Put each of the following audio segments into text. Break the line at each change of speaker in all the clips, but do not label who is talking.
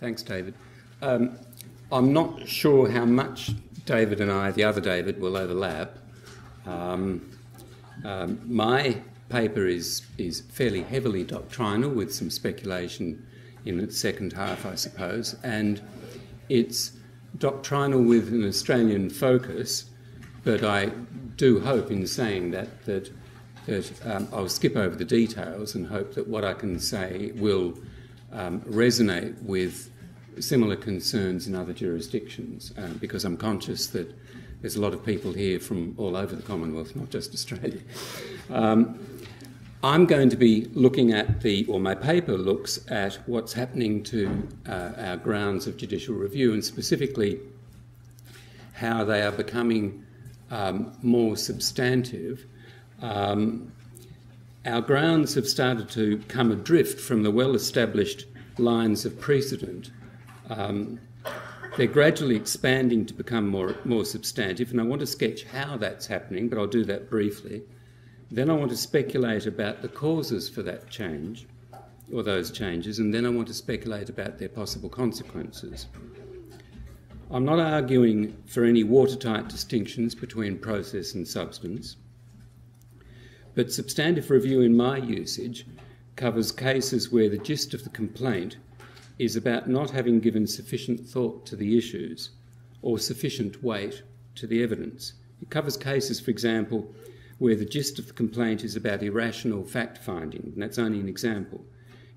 Thanks, David. Um, I'm not sure how much David and I, the other David, will overlap. Um, um, my paper is, is fairly heavily doctrinal with some speculation in its second half, I suppose, and it's doctrinal with an Australian focus, but I do hope in saying that that, that um, I'll skip over the details and hope that what I can say will um, resonate with similar concerns in other jurisdictions, uh, because I'm conscious that there's a lot of people here from all over the Commonwealth, not just Australia. Um, I'm going to be looking at the, or my paper looks at what's happening to uh, our grounds of judicial review and specifically how they are becoming um, more substantive. Um, our grounds have started to come adrift from the well established lines of precedent. Um, they're gradually expanding to become more, more substantive, and I want to sketch how that's happening, but I'll do that briefly. Then I want to speculate about the causes for that change or those changes, and then I want to speculate about their possible consequences. I'm not arguing for any watertight distinctions between process and substance, but substantive review in my usage covers cases where the gist of the complaint is about not having given sufficient thought to the issues or sufficient weight to the evidence. It covers cases, for example, where the gist of the complaint is about irrational fact finding, and that's only an example.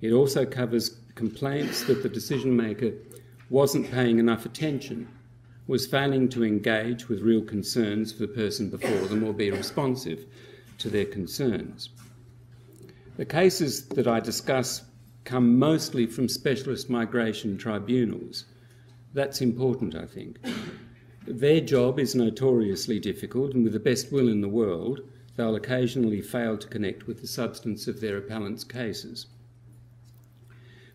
It also covers complaints that the decision maker wasn't paying enough attention, was failing to engage with real concerns for the person before them or be responsive to their concerns. The cases that I discuss come mostly from specialist migration tribunals. That's important, I think. Their job is notoriously difficult, and with the best will in the world, they'll occasionally fail to connect with the substance of their appellant's cases.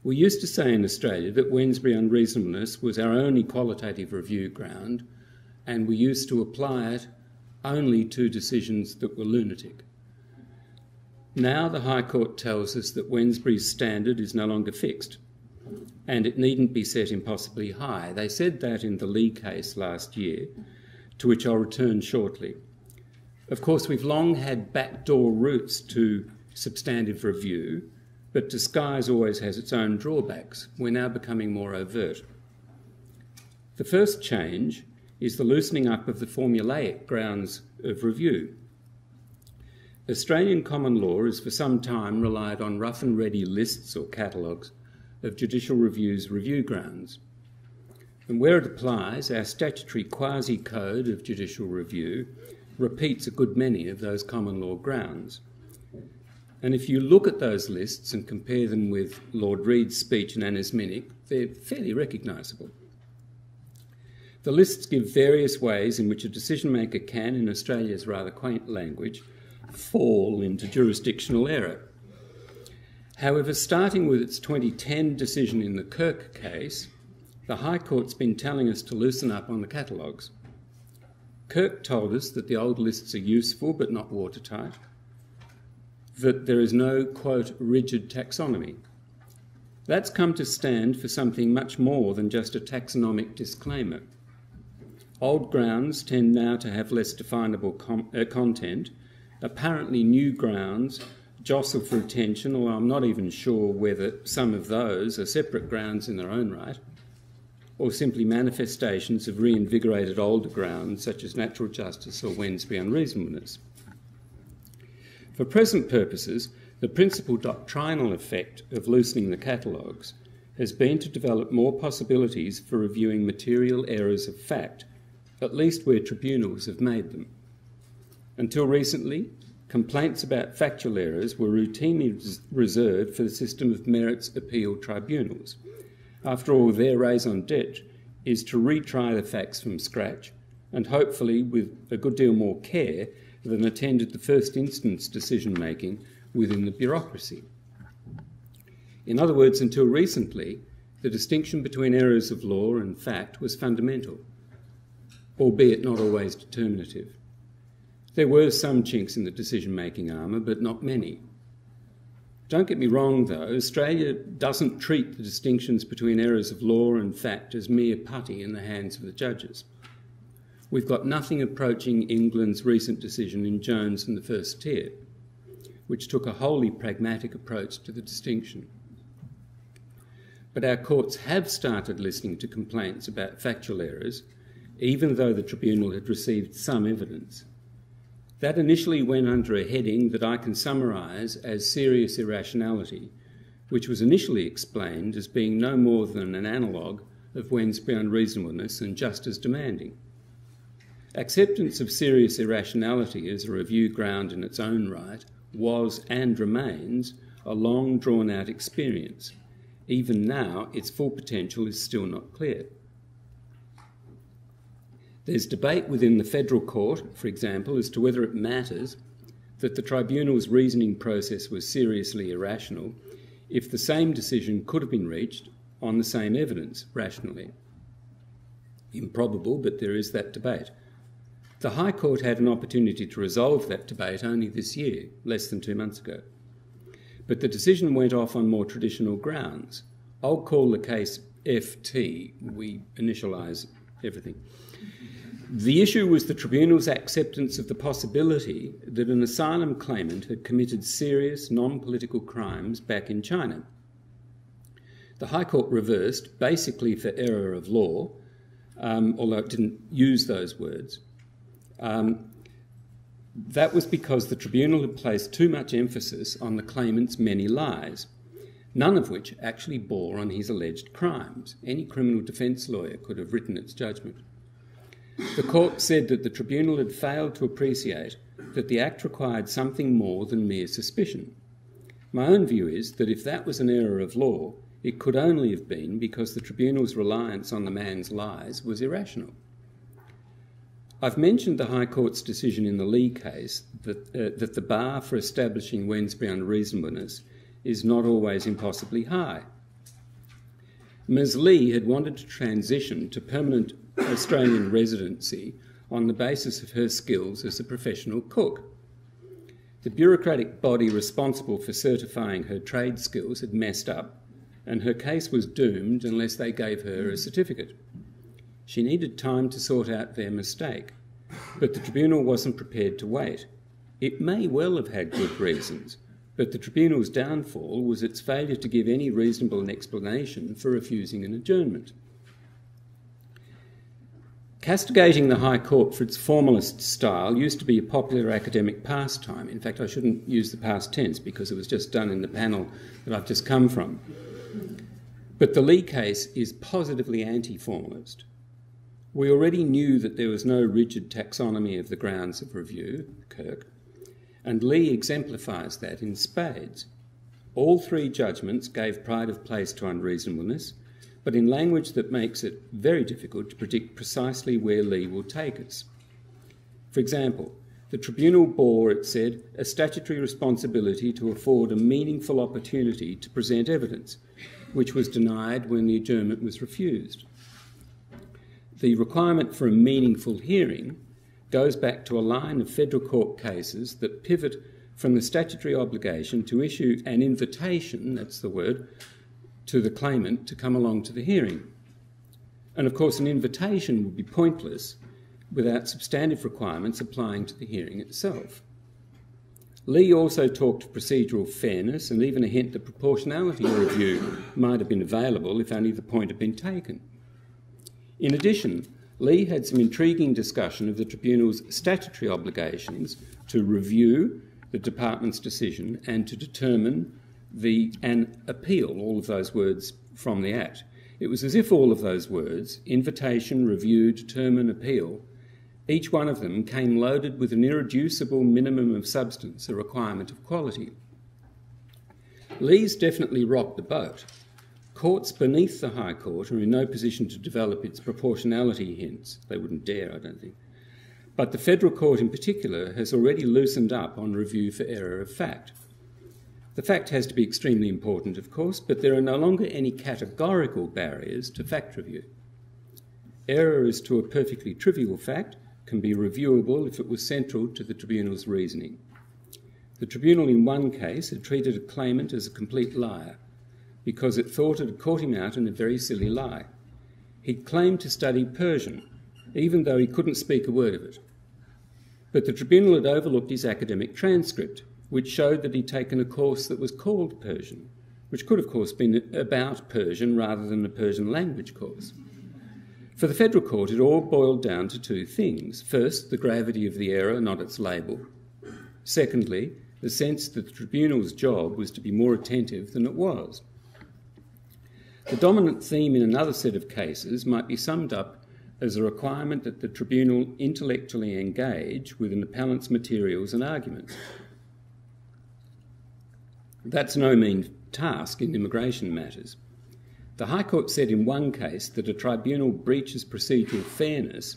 We used to say in Australia that Wednesbury unreasonableness was our only qualitative review ground, and we used to apply it only to decisions that were lunatic. Now the High Court tells us that Wednesbury's standard is no longer fixed and it needn't be set impossibly high. They said that in the Lee case last year, to which I'll return shortly. Of course, we've long had backdoor routes to substantive review, but disguise always has its own drawbacks. We're now becoming more overt. The first change is the loosening up of the formulaic grounds of review. Australian common law has for some time relied on rough and ready lists or catalogues of judicial review's review grounds. And where it applies, our statutory quasi code of judicial review repeats a good many of those common law grounds. And if you look at those lists and compare them with Lord Reed's speech in Minich, they're fairly recognisable. The lists give various ways in which a decision maker can, in Australia's rather quaint language, fall into jurisdictional error. However, starting with its 2010 decision in the Kirk case, the High Court's been telling us to loosen up on the catalogues. Kirk told us that the old lists are useful but not watertight, that there is no, quote, rigid taxonomy. That's come to stand for something much more than just a taxonomic disclaimer. Old grounds tend now to have less definable com- uh, content. Apparently, new grounds jostle for attention, or I'm not even sure whether some of those are separate grounds in their own right or simply manifestations of reinvigorated older grounds such as natural justice or Wednesbury unreasonableness. For present purposes, the principal doctrinal effect of loosening the catalogues has been to develop more possibilities for reviewing material errors of fact, at least where tribunals have made them. Until recently, complaints about factual errors were routinely reserved for the system of merits appeal tribunals after all, their raison d'etre is to retry the facts from scratch and hopefully with a good deal more care than attended the first instance decision making within the bureaucracy. In other words, until recently, the distinction between errors of law and fact was fundamental, albeit not always determinative. There were some chinks in the decision making armour, but not many. Don't get me wrong, though, Australia doesn't treat the distinctions between errors of law and fact as mere putty in the hands of the judges. We've got nothing approaching England's recent decision in Jones and the first tier, which took a wholly pragmatic approach to the distinction. But our courts have started listening to complaints about factual errors, even though the tribunal had received some evidence. That initially went under a heading that I can summarise as serious irrationality, which was initially explained as being no more than an analogue of Wednesbury unreasonableness and just as demanding. Acceptance of serious irrationality as a review ground in its own right was and remains a long drawn out experience. Even now, its full potential is still not clear. There's debate within the federal court, for example, as to whether it matters that the tribunal's reasoning process was seriously irrational if the same decision could have been reached on the same evidence rationally. Improbable, but there is that debate. The High Court had an opportunity to resolve that debate only this year, less than two months ago. But the decision went off on more traditional grounds. I'll call the case FT, we initialise everything. The issue was the tribunal's acceptance of the possibility that an asylum claimant had committed serious non political crimes back in China. The High Court reversed, basically for error of law, um, although it didn't use those words. Um, that was because the tribunal had placed too much emphasis on the claimant's many lies, none of which actually bore on his alleged crimes. Any criminal defence lawyer could have written its judgment. The court said that the tribunal had failed to appreciate that the act required something more than mere suspicion. My own view is that if that was an error of law, it could only have been because the tribunal's reliance on the man's lies was irrational. I've mentioned the High Court's decision in the Lee case that, uh, that the bar for establishing Wednesbury unreasonableness is not always impossibly high. Ms. Lee had wanted to transition to permanent Australian residency on the basis of her skills as a professional cook. The bureaucratic body responsible for certifying her trade skills had messed up, and her case was doomed unless they gave her a certificate. She needed time to sort out their mistake, but the tribunal wasn't prepared to wait. It may well have had good reasons, but the tribunal's downfall was its failure to give any reasonable explanation for refusing an adjournment. Castigating the High Court for its formalist style used to be a popular academic pastime. In fact, I shouldn't use the past tense because it was just done in the panel that I've just come from. But the Lee case is positively anti formalist. We already knew that there was no rigid taxonomy of the grounds of review, Kirk, and Lee exemplifies that in spades. All three judgments gave pride of place to unreasonableness but in language that makes it very difficult to predict precisely where Lee will take us. For example, the tribunal bore, it said, a statutory responsibility to afford a meaningful opportunity to present evidence, which was denied when the adjournment was refused. The requirement for a meaningful hearing goes back to a line of federal court cases that pivot from the statutory obligation to issue an invitation, that's the word, to the claimant to come along to the hearing. And of course, an invitation would be pointless without substantive requirements applying to the hearing itself. Lee also talked of procedural fairness and even a hint that proportionality review might have been available if only the point had been taken. In addition, Lee had some intriguing discussion of the Tribunal's statutory obligations to review the Department's decision and to determine the an appeal, all of those words from the Act. It was as if all of those words, invitation, review, determine, appeal, each one of them came loaded with an irreducible minimum of substance, a requirement of quality. Lee's definitely rocked the boat. Courts beneath the High Court are in no position to develop its proportionality hints. They wouldn't dare, I don't think. But the Federal Court in particular has already loosened up on review for error of fact. The fact has to be extremely important, of course, but there are no longer any categorical barriers to fact review. Error as to a perfectly trivial fact can be reviewable if it was central to the tribunal's reasoning. The tribunal in one case had treated a claimant as a complete liar because it thought it had caught him out in a very silly lie. He claimed to study Persian, even though he couldn't speak a word of it. But the tribunal had overlooked his academic transcript, which showed that he'd taken a course that was called Persian, which could, of course, been about Persian rather than a Persian language course. For the federal court, it all boiled down to two things. First, the gravity of the error, not its label. Secondly, the sense that the tribunal's job was to be more attentive than it was. The dominant theme in another set of cases might be summed up as a requirement that the tribunal intellectually engage with an appellant's materials and arguments. That's no mean task in immigration matters. The High Court said in one case that a tribunal breaches procedural fairness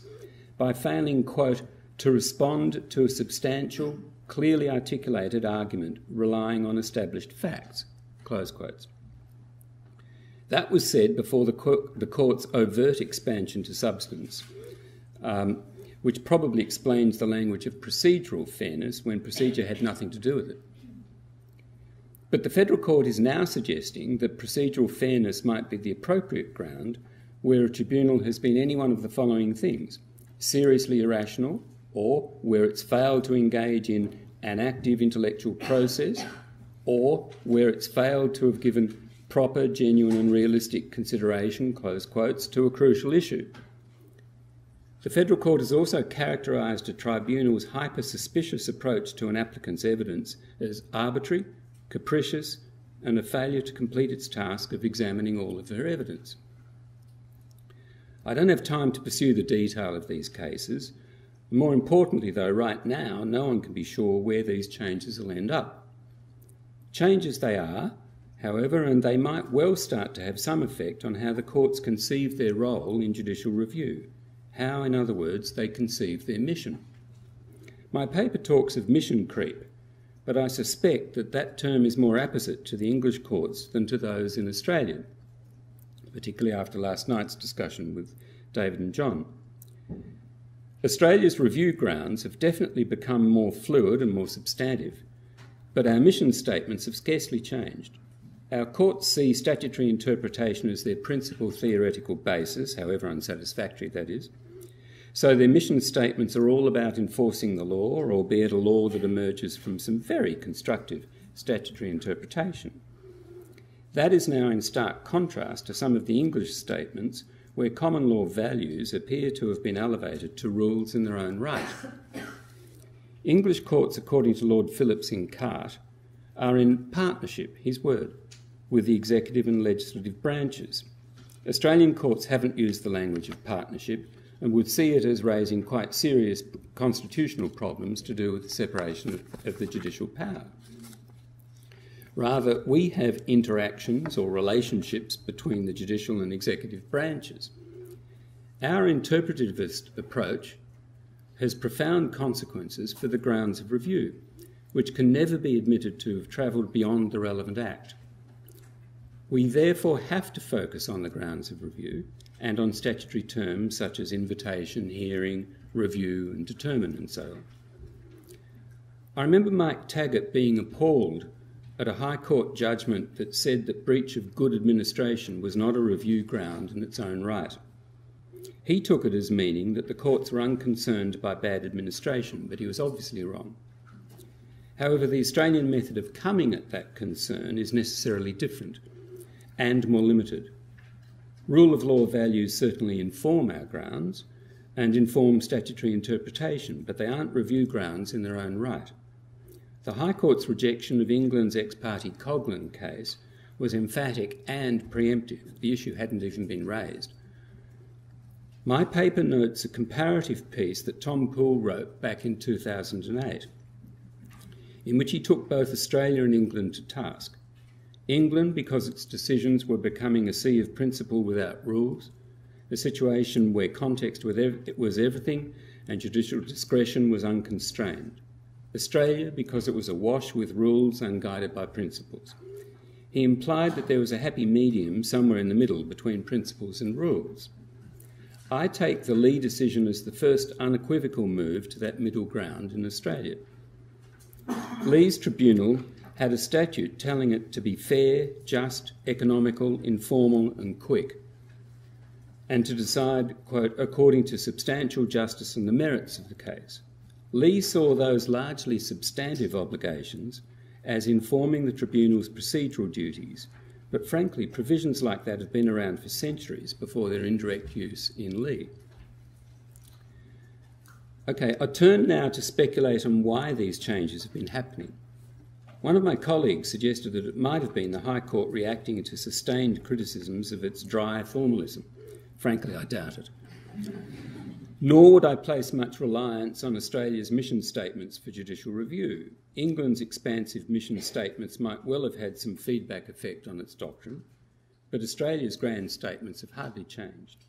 by failing, quote, to respond to a substantial, clearly articulated argument relying on established facts, close quotes. That was said before the, the court's overt expansion to substance, um, which probably explains the language of procedural fairness when procedure had nothing to do with it. But the federal court is now suggesting that procedural fairness might be the appropriate ground where a tribunal has been any one of the following things seriously irrational, or where it's failed to engage in an active intellectual process, or where it's failed to have given proper, genuine, and realistic consideration, close quotes, to a crucial issue. The Federal Court has also characterised a tribunal's hyper suspicious approach to an applicant's evidence as arbitrary capricious, and a failure to complete its task of examining all of her evidence. I don't have time to pursue the detail of these cases. More importantly, though, right now, no one can be sure where these changes will end up. Changes they are, however, and they might well start to have some effect on how the courts conceive their role in judicial review, how, in other words, they conceive their mission. My paper talks of mission creep, but I suspect that that term is more apposite to the English courts than to those in Australia, particularly after last night's discussion with David and John. Australia's review grounds have definitely become more fluid and more substantive, but our mission statements have scarcely changed. Our courts see statutory interpretation as their principal theoretical basis, however unsatisfactory that is, so their mission statements are all about enforcing the law, albeit a law that emerges from some very constructive statutory interpretation. That is now in stark contrast to some of the English statements where common law values appear to have been elevated to rules in their own right. English courts, according to Lord Phillips in Cart, are in partnership, his word, with the executive and legislative branches. Australian courts haven't used the language of partnership, and would see it as raising quite serious constitutional problems to do with the separation of, of the judicial power. Rather, we have interactions or relationships between the judicial and executive branches. Our interpretivist approach has profound consequences for the grounds of review, which can never be admitted to have travelled beyond the relevant act. We therefore have to focus on the grounds of review and on statutory terms such as invitation, hearing, review, and determine, and so on. I remember Mike Taggart being appalled at a High Court judgment that said that breach of good administration was not a review ground in its own right. He took it as meaning that the courts were unconcerned by bad administration, but he was obviously wrong. However, the Australian method of coming at that concern is necessarily different and more limited. Rule of law values certainly inform our grounds and inform statutory interpretation, but they aren't review grounds in their own right. The High Court's rejection of England's ex parte Coughlan case was emphatic and preemptive. The issue hadn't even been raised. My paper notes a comparative piece that Tom Poole wrote back in 2008, in which he took both Australia and England to task. England, because its decisions were becoming a sea of principle without rules, a situation where context was everything and judicial discretion was unconstrained. Australia, because it was awash with rules unguided by principles. He implied that there was a happy medium somewhere in the middle between principles and rules. I take the Lee decision as the first unequivocal move to that middle ground in Australia. Lee's tribunal had a statute telling it to be fair, just, economical, informal, and quick, and to decide, quote, according to substantial justice and the merits of the case. Lee saw those largely substantive obligations as informing the tribunal's procedural duties, but frankly, provisions like that have been around for centuries before their indirect use in Lee. Okay, I turn now to speculate on why these changes have been happening. One of my colleagues suggested that it might have been the High Court reacting to sustained criticisms of its dry formalism. Frankly, I doubt it. Nor would I place much reliance on Australia's mission statements for judicial review. England's expansive mission statements might well have had some feedback effect on its doctrine, but Australia's grand statements have hardly changed.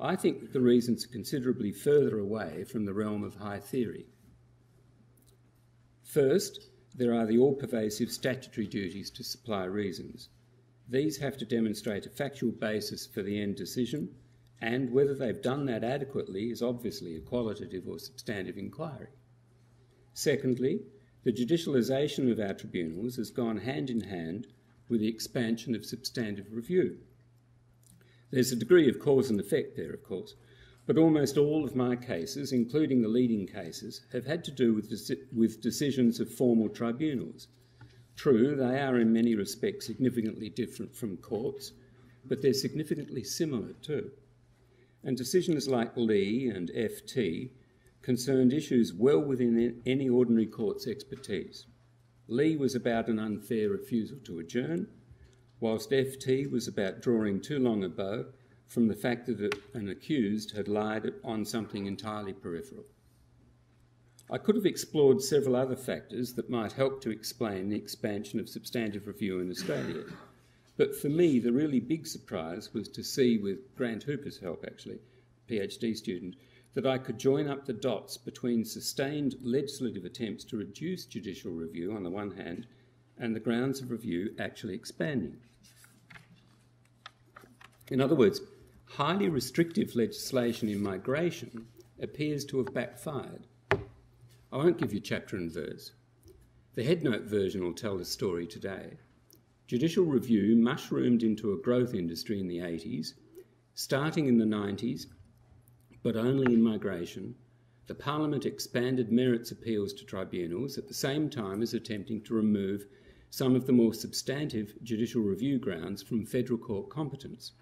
I think that the reasons are considerably further away from the realm of high theory. First, there are the all pervasive statutory duties to supply reasons. These have to demonstrate a factual basis for the end decision, and whether they've done that adequately is obviously a qualitative or substantive inquiry. Secondly, the judicialisation of our tribunals has gone hand in hand with the expansion of substantive review. There's a degree of cause and effect there, of course, but almost all of my cases, including the leading cases, have had to do with, deci- with decisions of formal tribunals. True, they are in many respects significantly different from courts, but they're significantly similar too. And decisions like Lee and FT concerned issues well within any ordinary court's expertise. Lee was about an unfair refusal to adjourn, whilst FT was about drawing too long a bow from the fact that an accused had lied on something entirely peripheral. I could have explored several other factors that might help to explain the expansion of substantive review in Australia. But for me, the really big surprise was to see, with Grant Hooper's help actually, PhD student, that I could join up the dots between sustained legislative attempts to reduce judicial review on the one hand and the grounds of review actually expanding. In other words, highly restrictive legislation in migration appears to have backfired. I won't give you chapter and verse. The headnote version will tell the story today. Judicial review mushroomed into a growth industry in the 80s, starting in the 90s, but only in migration. The Parliament expanded merits appeals to tribunals at the same time as attempting to remove some of the more substantive judicial review grounds from federal court competence.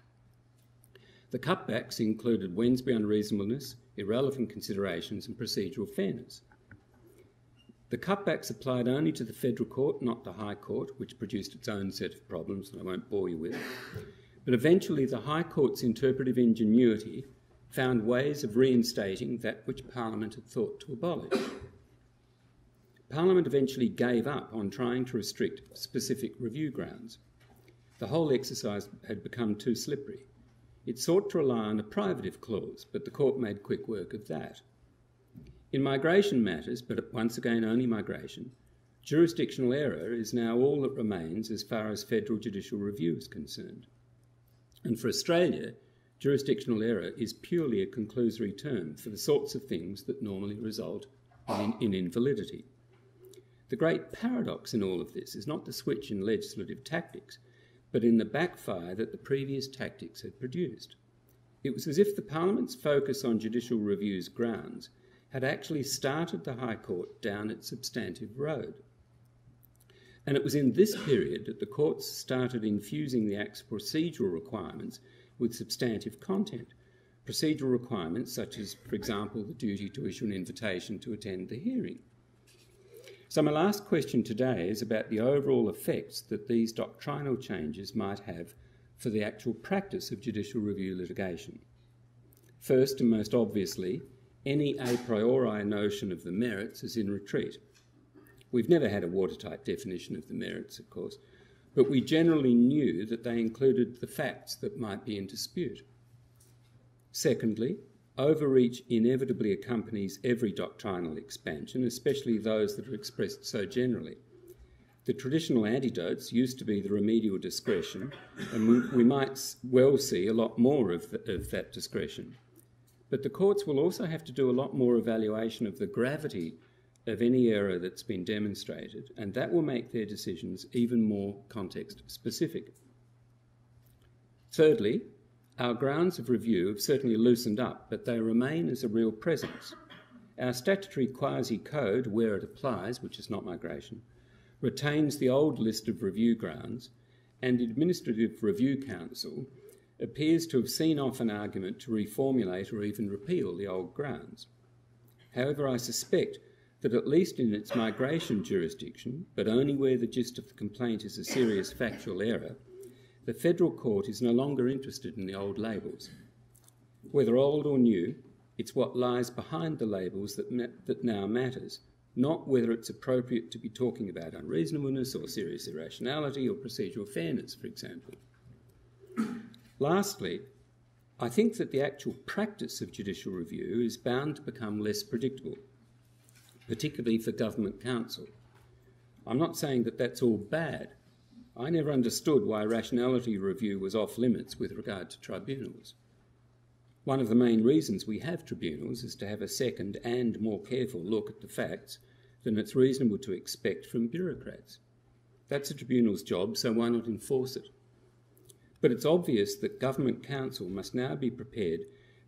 The cutbacks included Wednesbury unreasonableness, irrelevant considerations, and procedural fairness. The cutbacks applied only to the federal court, not the High Court, which produced its own set of problems that I won't bore you with. But eventually, the High Court's interpretive ingenuity found ways of reinstating that which Parliament had thought to abolish. Parliament eventually gave up on trying to restrict specific review grounds. The whole exercise had become too slippery. It sought to rely on a privative clause, but the court made quick work of that. In migration matters, but once again only migration, jurisdictional error is now all that remains as far as federal judicial review is concerned. And for Australia, jurisdictional error is purely a conclusory term for the sorts of things that normally result in, in invalidity. The great paradox in all of this is not the switch in legislative tactics, but in the backfire that the previous tactics had produced. It was as if the Parliament's focus on judicial review's grounds had actually started the High Court down its substantive road. And it was in this period that the courts started infusing the Act's procedural requirements with substantive content. Procedural requirements, such as, for example, the duty to issue an invitation to attend the hearing. So, my last question today is about the overall effects that these doctrinal changes might have for the actual practice of judicial review litigation. First, and most obviously, any a priori notion of the merits is in retreat. We've never had a watertight definition of the merits, of course, but we generally knew that they included the facts that might be in dispute. Secondly, Overreach inevitably accompanies every doctrinal expansion, especially those that are expressed so generally. The traditional antidotes used to be the remedial discretion, and we, we might well see a lot more of, the, of that discretion. But the courts will also have to do a lot more evaluation of the gravity of any error that's been demonstrated, and that will make their decisions even more context specific. Thirdly, our grounds of review have certainly loosened up, but they remain as a real presence. Our statutory quasi code, where it applies, which is not migration, retains the old list of review grounds, and the Administrative Review Council appears to have seen off an argument to reformulate or even repeal the old grounds. However, I suspect that at least in its migration jurisdiction, but only where the gist of the complaint is a serious factual error, the federal court is no longer interested in the old labels. Whether old or new, it's what lies behind the labels that, ma- that now matters, not whether it's appropriate to be talking about unreasonableness or serious irrationality or procedural fairness, for example. Lastly, I think that the actual practice of judicial review is bound to become less predictable, particularly for government counsel. I'm not saying that that's all bad. I never understood why rationality review was off limits with regard to tribunals. One of the main reasons we have tribunals is to have a second and more careful look at the facts than it's reasonable to expect from bureaucrats. That's a tribunal's job, so why not enforce it? But it's obvious that government counsel must now be prepared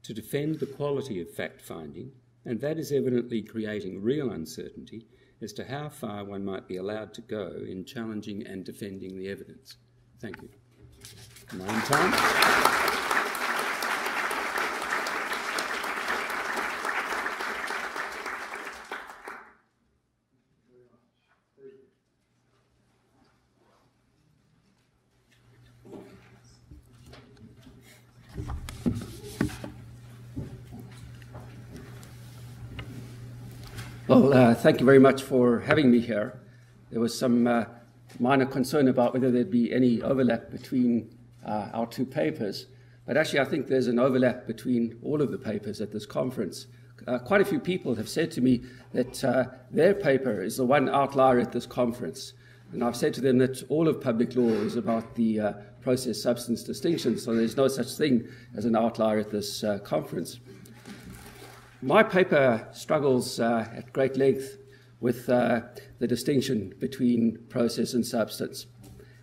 to defend the quality of fact finding, and that is evidently creating real uncertainty as to how far one might be allowed to go in challenging and defending the evidence. Thank you.
Well, uh, thank you very much for having me here. There was some uh, minor concern about whether there'd be any overlap between uh, our two papers, but actually, I think there's an overlap between all of the papers at this conference. Uh, quite a few people have said to me that uh, their paper is the one outlier at this conference. And I've said to them that all of public law is about the uh, process substance distinction, so there's no such thing as an outlier at this conference. My paper struggles uh, at great length with uh, the distinction between process and substance.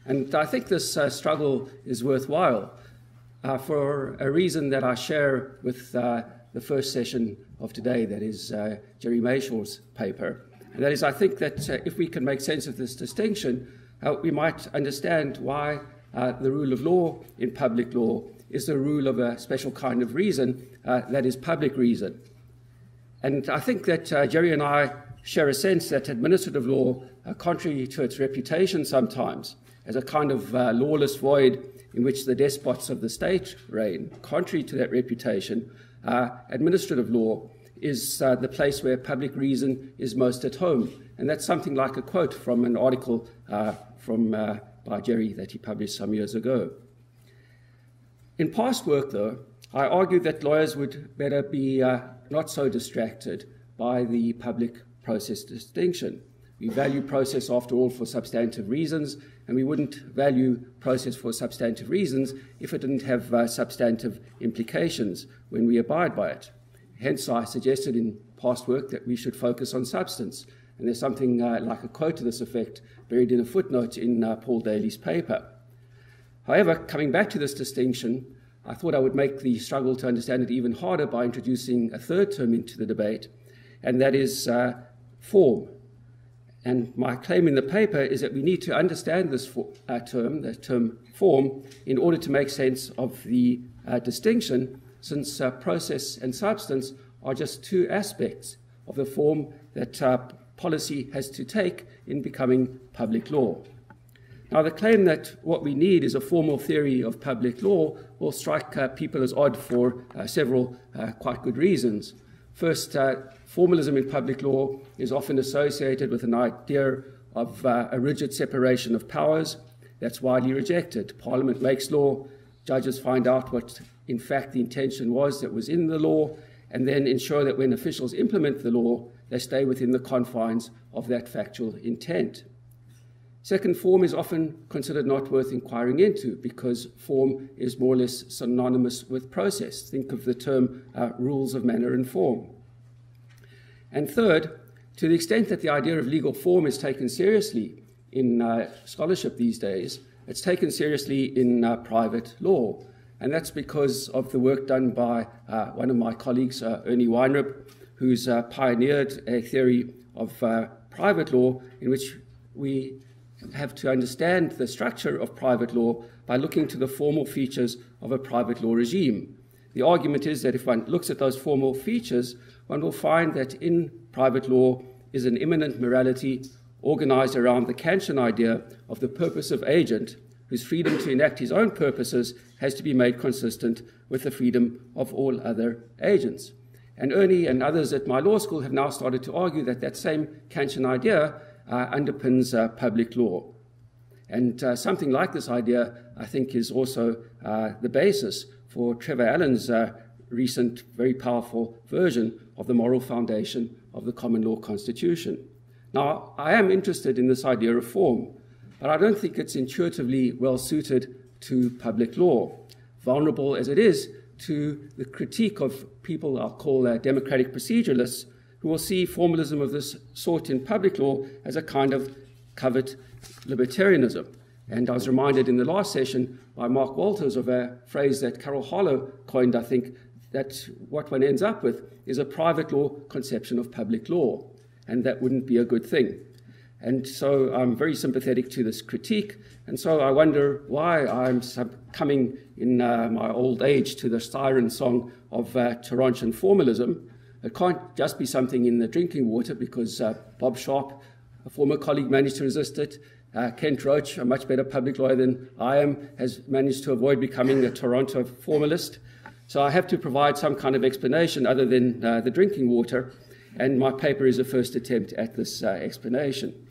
And I think this uh, struggle is worthwhile uh, for a reason that I share with uh, the first session of today, that is uh, Jerry Mashaw's paper. And that is, I think that if we can make sense of this distinction, we might understand why the rule of law in public law is the rule of a special kind of reason, that is public reason. And I think that uh, Jerry and I share a sense that administrative law, uh, contrary to its reputation sometimes, as a kind of uh, lawless void in which the despots of the state reign, contrary to that reputation, uh, administrative law is uh, the place where public reason is most at home. And that's something like a quote from an article uh, from, by Jerry that he published some years ago. In past work, though, I argued that lawyers would better be not so distracted by the public process distinction. We value process, after all, for substantive reasons, and we wouldn't value process for substantive reasons if it didn't have uh, substantive implications when we abide by it. Hence, I suggested in past work that we should focus on substance. And there's something uh, like a quote to this effect buried in a footnote in uh, Paul Daly's paper. However, coming back to this distinction, I thought I would make the struggle to understand it even harder by introducing a third term into the debate, and that is uh, form. And my claim in the paper is that we need to understand this for, uh, term, the term form, in order to make sense of the uh, distinction, since uh, process and substance are just two aspects of the form that uh, policy has to take in becoming public law. Now, the claim that what we need is a formal theory of public law will strike uh, people as odd for uh, several uh, quite good reasons. First, uh, formalism in public law is often associated with an idea of uh, a rigid separation of powers. That's widely rejected. Parliament makes law, judges find out what, in fact, the intention was that was in the law, and then ensure that when officials implement the law, they stay within the confines of that factual intent. Second, form is often considered not worth inquiring into because form is more or less synonymous with process. Think of the term uh, rules of manner and form. And third, To the extent that the idea of legal form is taken seriously in uh, scholarship these days, it's taken seriously in uh, private law. And that's because of the work done by uh, one of my colleagues, uh, Ernie Weinrib, who's uh, pioneered a theory of private law in which we have to understand the structure of private law by looking to the formal features of a private law regime. The argument is that if one looks at those formal features, one will find that in private law is an immanent morality organized around the Kantian idea of the purposive agent, whose freedom to enact his own purposes has to be made consistent with the freedom of all other agents. And Ernie and others at my law school have now started to argue that that same Kantian idea underpins uh, public law. And uh, something like this idea, I think, is also uh, the basis for Trevor Allan's uh, recent, very powerful version of the moral foundation of the common law constitution. Now, I am interested in this idea of form, but I don't think it's intuitively well suited to public law, vulnerable as it is to the critique of people I'll call uh, democratic proceduralists who will see formalism of this sort in public law as a kind of covert libertarianism. And I was reminded in the last session by Mark Walters of a phrase that Carol Harlow coined, I think, that what one ends up with is a private law conception of public law, and that wouldn't be a good thing. And so I'm very sympathetic to this critique, and so I wonder why I'm coming in uh, my old age to the siren song of uh, formalism. It can't just be something in the drinking water because uh, Bob Sharpe, a former colleague, managed to resist it. Uh, Kent Roach, a much better public lawyer than I am, has managed to avoid becoming a Toronto formalist. So I have to provide some kind of explanation other than uh, the drinking water, and my paper is a first attempt at this uh, explanation.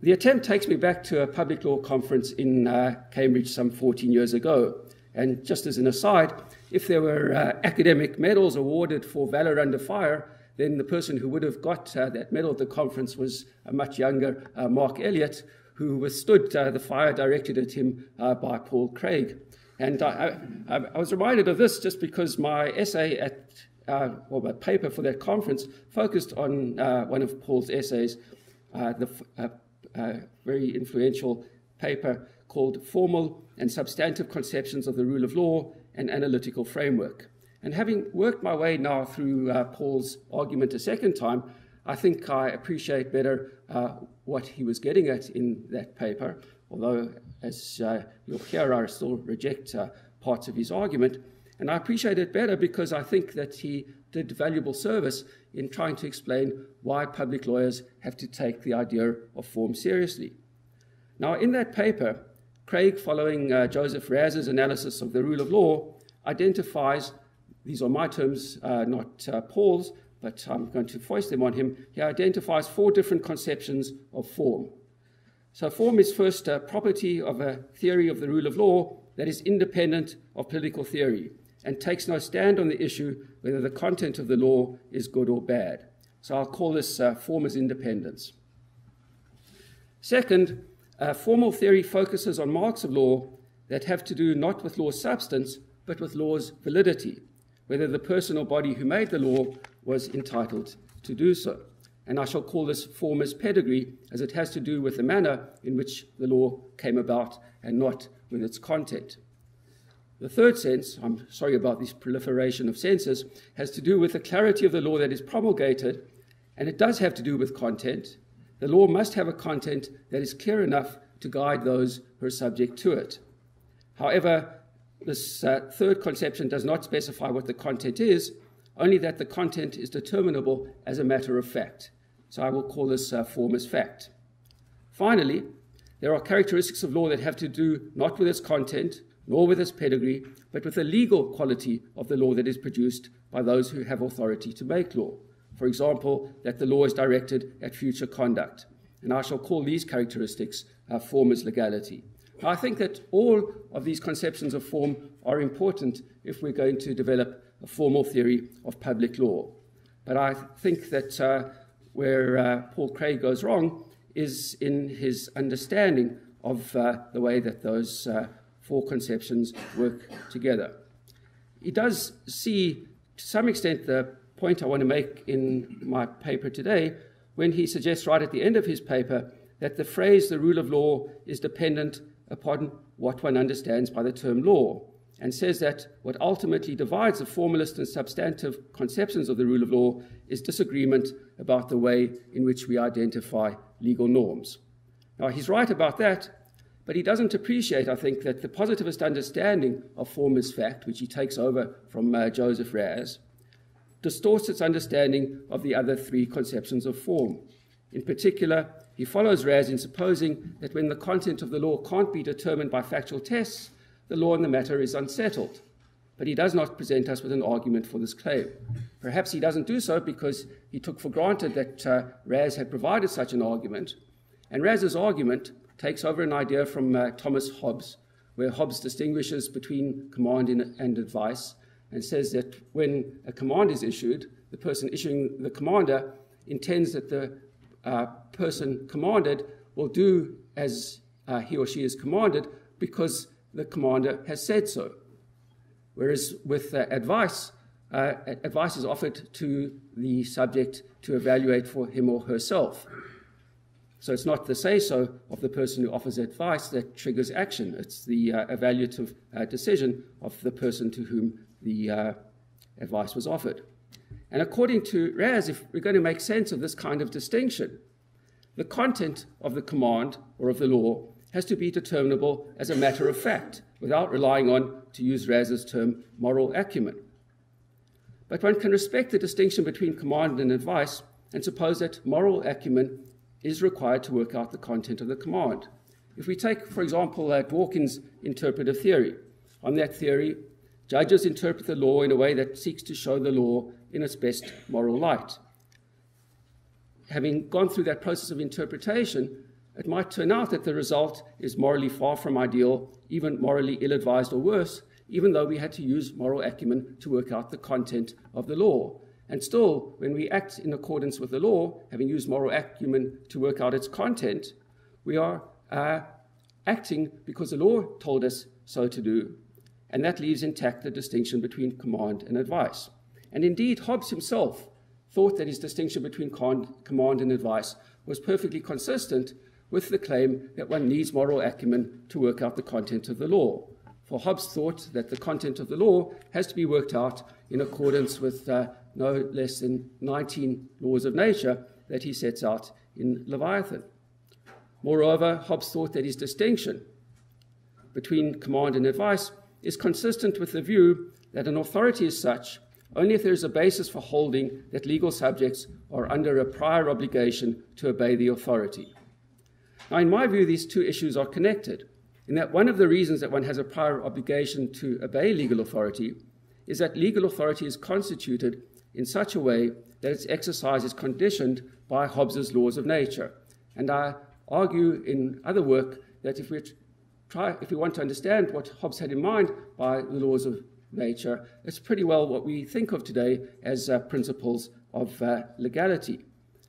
The attempt takes me back to a public law conference in uh, Cambridge some 14 years ago. And just as an aside, if there were uh, academic medals awarded for valor under fire, then the person who would have got uh, that medal at the conference was a much younger uh, Mark Elliott, who withstood uh, the fire directed at him uh, by Paul Craig. And I, I, I, was reminded of this just because my essay at, or my paper for that conference focused on one of Paul's essays, the very influential paper called Formal and Substantive Conceptions of the Rule of Law and Analytical Framework. And having worked my way now through uh, Paul's argument a second time, I think I appreciate better uh, what he was getting at in that paper, although, as uh, you'll hear, I still reject uh, parts of his argument. And I appreciate it better because I think that he did valuable service in trying to explain why public lawyers have to take the idea of form seriously. Now, in that paper, Craig, following uh, Joseph Raz's analysis of the rule of law, identifies these are my terms, uh, not uh, Paul's, but I'm going to foist them on him. He identifies four different conceptions of form. So, form is first a property of a theory of the rule of law that is independent of political theory and takes no stand on the issue whether the content of the law is good or bad. So I'll call this uh, form as independence. Second, uh, formal theory focuses on marks of law that have to do not with law's substance, but with law's validity, whether the person or body who made the law was entitled to do so. And I shall call this form as pedigree, as it has to do with the manner in which the law came about and not with its content. The third sense, I'm sorry about this proliferation of senses, has to do with the clarity of the law that is promulgated, and it does have to do with content. The law must have a content that is clear enough to guide those who are subject to it. However, this uh, third conception does not specify what the content is, only that the content is determinable as a matter of fact. So I will call this uh, form as fact. Finally, there are characteristics of law that have to do not with its content, nor with its pedigree, but with the legal quality of the law that is produced by those who have authority to make law. For example, that the law is directed at future conduct. And I shall call these characteristics uh, form as legality. I think that all of these conceptions of form are important if we're going to develop a formal theory of public law. But I think that uh, where uh, Paul Craig goes wrong is in his understanding of uh, the way that those uh, four conceptions work together. He does see, to some extent, the point I want to make in my paper today, when he suggests right at the end of his paper that the phrase the rule of law is dependent upon what one understands by the term law, and says that what ultimately divides the formalist and substantive conceptions of the rule of law is disagreement about the way in which we identify legal norms. Now, he's right about that, but he doesn't appreciate, I think, that the positivist understanding of form as fact, which he takes over from uh, Joseph Raz, distorts its understanding of the other three conceptions of form. In particular, he follows Raz in supposing that when the content of the law can't be determined by factual tests, the law in the matter is unsettled. But he does not present us with an argument for this claim. Perhaps he doesn't do so because he took for granted that uh, Raz had provided such an argument. And Raz's argument takes over an idea from uh, Thomas Hobbes, where Hobbes distinguishes between command and advice and says that when a command is issued, the person issuing the commander intends that the uh, person commanded will do as uh, he or she is commanded because the commander has said so. Whereas with uh, advice, advice is offered to the subject to evaluate for him or herself. So it's not the say so of the person who offers advice that triggers action, it's the uh, evaluative uh, decision of the person to whom the uh, advice was offered. And according to Raz, if we're going to make sense of this kind of distinction, the content of the command or of the law has to be determinable as a matter of fact, without relying on, to use Raz's term, moral acumen. But one can respect the distinction between command and advice and suppose that moral acumen is required to work out the content of the command. If we take, for example, uh, Dworkin's interpretive theory, on that theory, judges interpret the law in a way that seeks to show the law in its best moral light. Having gone through that process of interpretation, it might turn out that the result is morally far from ideal, even morally ill advised or worse, even though we had to use moral acumen to work out the content of the law. And still, when we act in accordance with the law, having used moral acumen to work out its content, we are uh, acting because the law told us so to do. And that leaves intact the distinction between command and advice. And indeed, Hobbes himself thought that his distinction between command and advice was perfectly consistent with the claim that one needs moral acumen to work out the content of the law. For Hobbes thought that the content of the law has to be worked out in accordance with uh, no less than 19 laws of nature that he sets out in Leviathan. Moreover, Hobbes thought that his distinction between command and advice is consistent with the view that an authority is such only if there is a basis for holding that legal subjects are under a prior obligation to obey the authority. Now, in my view, these two issues are connected, in that one of the reasons that one has a prior obligation to obey legal authority is that legal authority is constituted in such a way that its exercise is conditioned by Hobbes's laws of nature. And I argue in other work that if we try, if we want to understand what Hobbes had in mind by the laws of nature, it's pretty well what we think of today as uh, principles of uh, legality.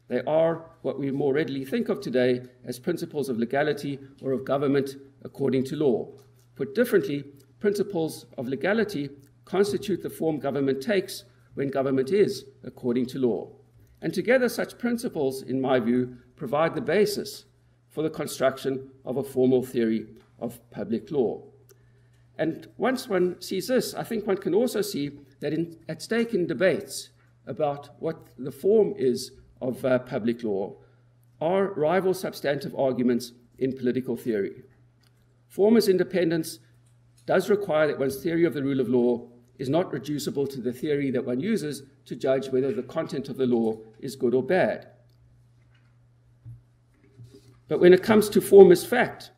They are what we more readily think of today as principles of legality or of government according to law. Put differently, principles of legality constitute the form government takes when government is according to law. And together, such principles, in my view, provide the basis for the construction of a formal theory of public law. And once one sees this, I think one can also see that in, at stake in debates about what the form is of uh, public law are rival substantive arguments in political theory. Form as independence does require that one's theory of the rule of law is not reducible to the theory that one uses to judge whether the content of the law is good or bad. But when it comes to form as fact,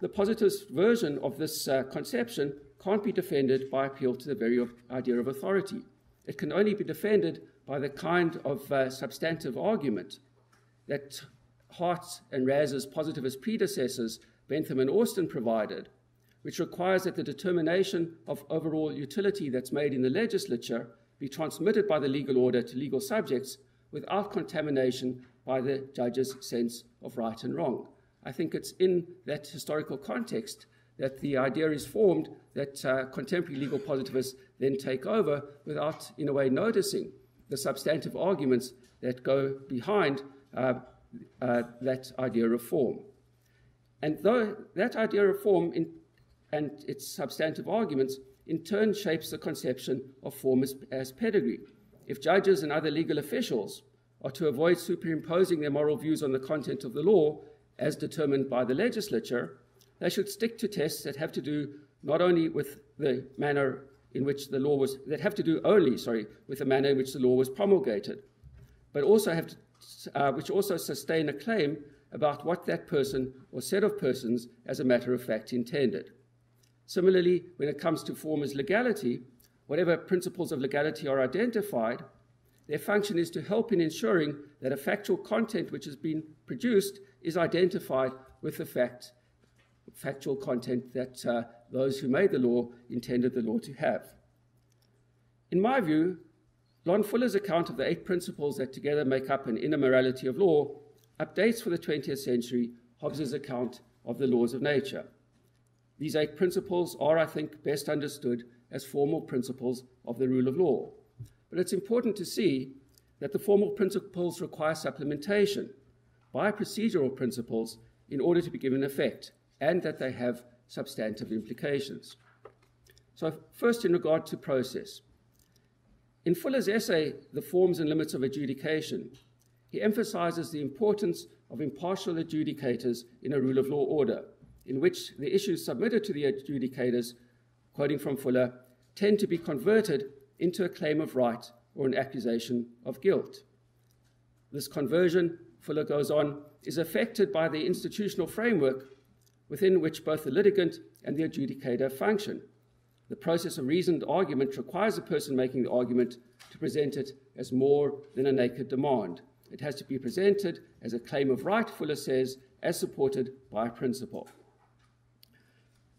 the positivist version of this uh, conception can't be defended by appeal to the very idea of authority. It can only be defended by the kind of uh, substantive argument that Hart's and Raz's positivist predecessors, Bentham and Austin, provided, which requires that the determination of overall utility that's made in the legislature be transmitted by the legal order to legal subjects without contamination by the judge's sense of right and wrong. I think it's in that historical context that the idea is formed that uh, contemporary legal positivists then take over without, in a way, noticing the substantive arguments that go behind uh, uh, that idea of form. And though that idea of form in, and its substantive arguments in turn shapes the conception of form as, as pedigree. If judges and other legal officials are to avoid superimposing their moral views on the content of the law as determined by the legislature, they should stick to tests that have to do not only with the manner in which the law was, that have to do only, sorry, with the manner in which the law was promulgated, but also have to, uh, which also sustain a claim about what that person or set of persons, as a matter of fact, intended. Similarly, when it comes to form as legality, whatever principles of legality are identified, their function is to help in ensuring that a factual content which has been produced is identified with the fact, factual content that uh, those who made the law intended the law to have. In my view, Lon Fuller's account of the eight principles that together make up an inner morality of law updates for the 20th century Hobbes's account of the laws of nature. These eight principles are, I think, best understood as formal principles of the rule of law. But it's important to see that the formal principles require supplementation by procedural principles in order to be given effect, and that they have substantive implications. So, first, in regard to process. In Fuller's essay, The Forms and Limits of Adjudication, he emphasizes the importance of impartial adjudicators in a rule of law order, in which the issues submitted to the adjudicators, quoting from Fuller, tend to be converted into a claim of right or an accusation of guilt. This conversion, Fuller goes on, is affected by the institutional framework within which both the litigant and the adjudicator function. The process of reasoned argument requires the person making the argument to present it as more than a naked demand. It has to be presented as a claim of right, Fuller says, as supported by a principle.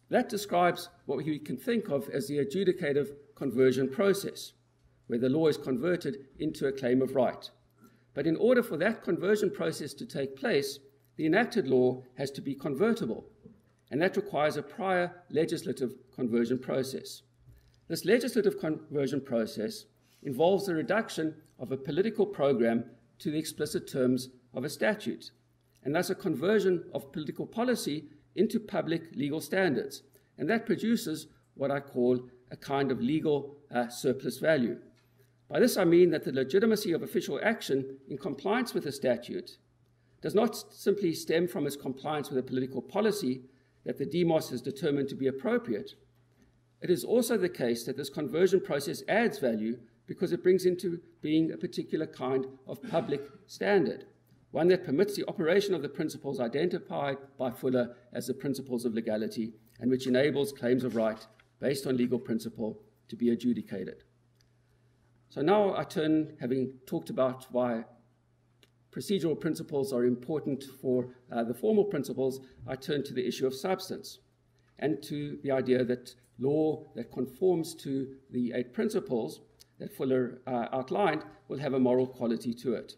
That describes what we can think of as the adjudicative conversion process, where the law is converted into a claim of right. But in order for that conversion process to take place, the enacted law has to be convertible, and that requires a prior legislative conversion process. This legislative conversion process involves the reduction of a political program to the explicit terms of a statute, and thus a conversion of political policy into public legal standards. And that produces what I call a kind of legal uh, surplus value. By this I mean that the legitimacy of official action in compliance with a statute does not simply stem from its compliance with a political policy that the demos has determined to be appropriate. It is also the case that this conversion process adds value because it brings into being a particular kind of public standard, one that permits the operation of the principles identified by Fuller as the principles of legality and which enables claims of right based on legal principle to be adjudicated. So now I turn, having talked about why procedural principles are important for uh, the formal principles, I turn to the issue of substance and to the idea that law that conforms to the eight principles that Fuller uh, outlined will have a moral quality to it.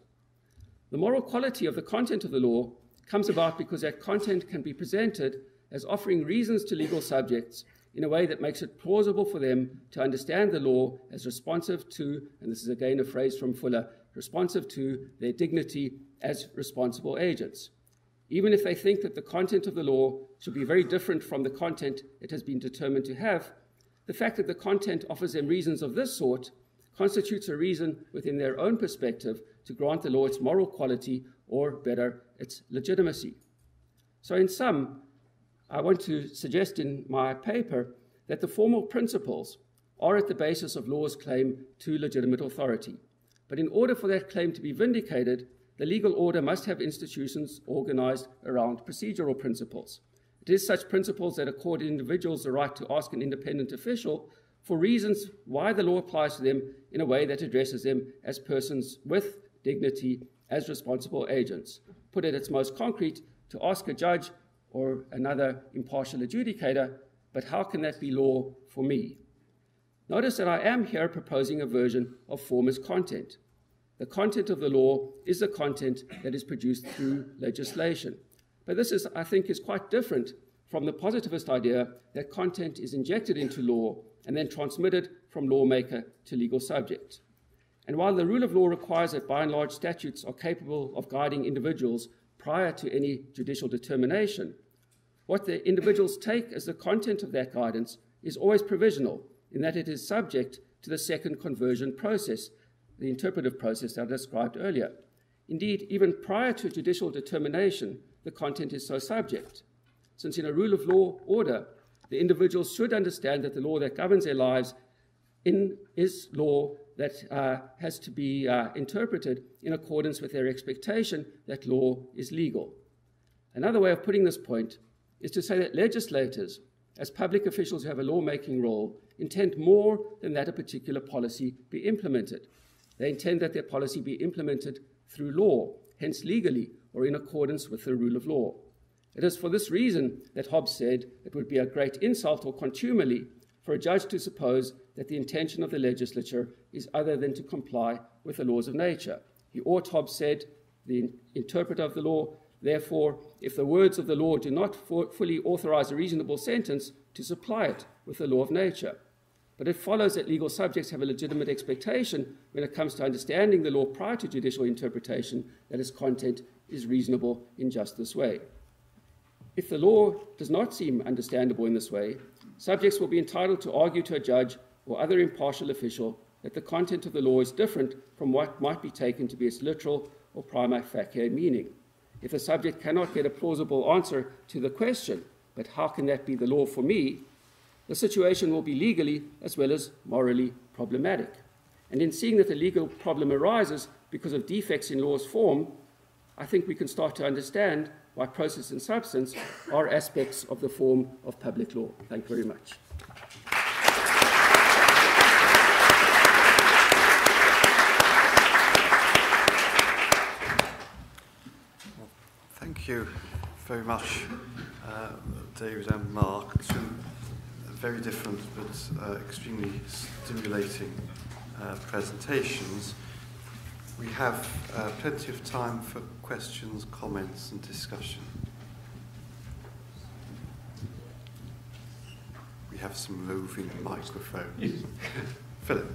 The moral quality of the content of the law comes about because that content can be presented as offering reasons to legal subjects in a way that makes it plausible for them to understand the law as responsive to, and this is again a phrase from Fuller, responsive to their dignity as responsible agents. Even if they think that the content of the law should be very different from the content it has been determined to have, the fact that the content offers them reasons of this sort constitutes a reason within their own perspective to grant the law its moral quality or, better, its legitimacy. So, in sum, I want to suggest in my paper that the formal principles are at the basis of law's claim to legitimate authority. But in order for that claim to be vindicated, the legal order must have institutions organized around procedural principles. It is such principles that accord individuals the right to ask an independent official for reasons why the law applies to them in a way that addresses them as persons with dignity as responsible agents. Put at its most concrete, to ask a judge or another impartial adjudicator, but how can that be law for me? Notice that I am here proposing a version of form as content. The content of the law is the content that is produced through legislation. But this is, I think, is quite different from the positivist idea that content is injected into law and then transmitted from lawmaker to legal subject. And while the rule of law requires that by and large statutes are capable of guiding individuals prior to any judicial determination, what the individuals take as the content of that guidance is always provisional, in that it is subject to the second conversion process, the interpretive process that I described earlier. Indeed, even prior to judicial determination, the content is so subject. Since in a rule of law order, the individuals should understand that the law that governs their lives in, is law that uh, has to be uh, interpreted in accordance with their expectation that law is legal. Another way of putting this point is to say that legislators, as public officials who have a lawmaking role, intend more than that a particular policy be implemented. They intend that their policy be implemented through law, hence legally or in accordance with the rule of law. It is for this reason that Hobbes said it would be a great insult or contumely for a judge to suppose that the intention of the legislature is other than to comply with the laws of nature. He ought, Hobbes said, the interpreter of the law, therefore, if the words of the law do not fully authorize a reasonable sentence, to supply it with the law of nature. But it follows that legal subjects have a legitimate expectation when it comes to understanding the law prior to judicial interpretation that its content is reasonable in just this way. If the law does not seem understandable in this way, subjects will be entitled to argue to a judge or other impartial official that the content of the law is different from what might be taken to be its literal or prima facie meaning. If a subject cannot get a plausible answer to the question, but how can that be the law for me? The situation will be legally as well as morally problematic. And in seeing that the legal problem arises because of defects in law's form, I think we can start to understand why process and substance are aspects of the form of public law. Thank you very much.
Thank you very much, uh, David and Mark. Two very different but uh, extremely stimulating uh, presentations. We have uh, plenty of time for questions, comments, and discussion. We have some moving microphones. Philip.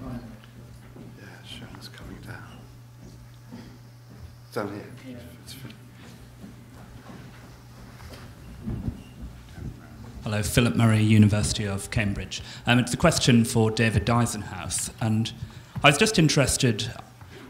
Yeah, Sharon's coming down. Down here.
Hello, Philip Murray, University of Cambridge. Um, it's a question for David Dyzenhaus, and I was just interested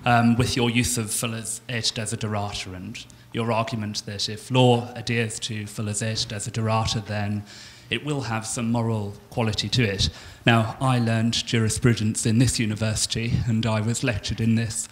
um, with your use of Fuller's et desiderata and your argument that if law adheres to Fuller's et desiderata, then it will have some moral quality to it. Now, I learned jurisprudence in this university, and I was lectured in this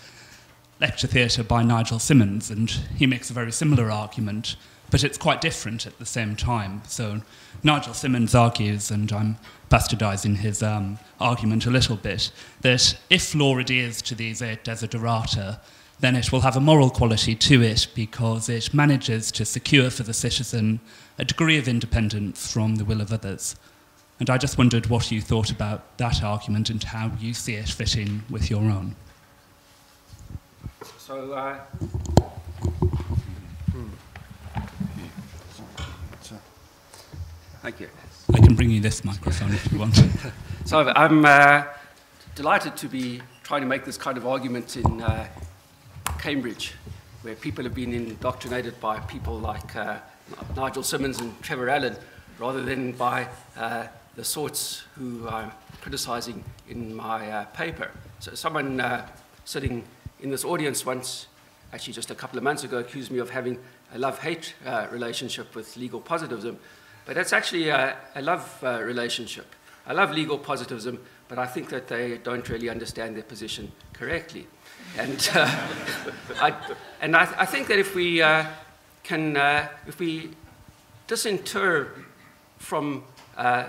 lecture theatre by Nigel Simmonds, and he makes a very similar argument but it's quite different at the same time. So Nigel Simmonds argues, and I'm bastardizing his um, argument a little bit, that if law adheres to these desiderata, then it will have a moral quality to it because it manages to secure for the citizen a degree of independence from the will of others. And I just wondered what you thought about that argument and how you see it fitting with your own.
So, uh, Thank you.
I can bring you this microphone if you want.
so I'm uh, delighted to be trying to make this kind of argument in uh, Cambridge, where people have been indoctrinated by people like uh, Nigel Simmonds and Trevor Allan, rather than by uh, the sorts who I'm criticizing in my uh, paper. So someone uh, sitting in this audience once, actually just a couple of months ago, accused me of having a love-hate relationship with legal positivism. But that's actually a, a love uh, relationship. I love legal positivism, but I think that they don't really understand their position correctly. And, uh, I, and I, I, think that if we uh, can, uh, if we disinter from uh,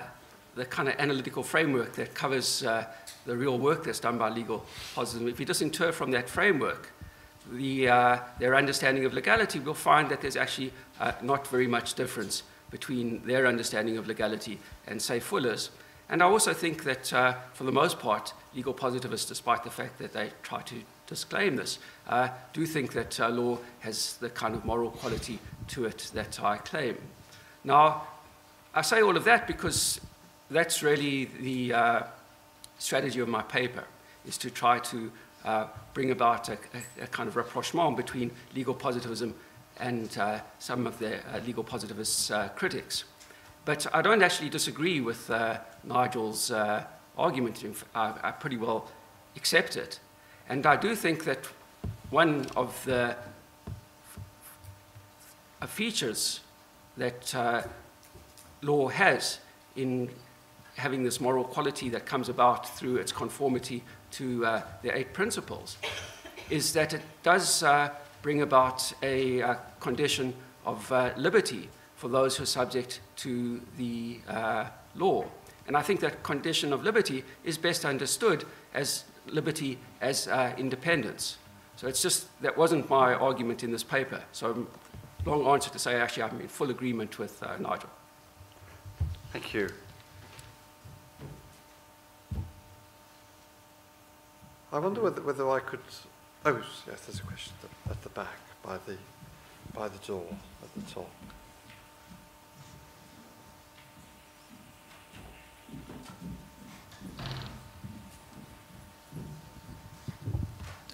the kind of analytical framework that covers uh, the real work that's done by legal positivism, if we disinter from that framework, the, their understanding of legality, we'll find that there's actually not very much difference between their understanding of legality and, say, Fuller's. And I also think that, uh, for the most part, legal positivists, despite the fact that they try to disclaim this, uh, do think that uh, law has the kind of moral quality to it that I claim. Now, I say all of that because that's really the uh, strategy of my paper is to try to uh, bring about a, a, a, kind of rapprochement between legal positivism and uh, some of the uh, legal positivist uh, critics. But I don't actually disagree with uh, Nigel's uh, argument. I, I pretty well accept it. And I do think that one of the features that law has in having this moral quality that comes about through its conformity to uh, the eight principles is that it does uh, bring about a, uh, condition of uh, liberty for those who are subject to the uh, law. And I think that condition of liberty is best understood as liberty as independence. So it's just, that wasn't my argument in this paper. So long answer to say, actually, I'm in full agreement with Nigel.
Thank you. I wonder whether, whether I could. Oh, yes, there's a question at the back by the, by the door at the top.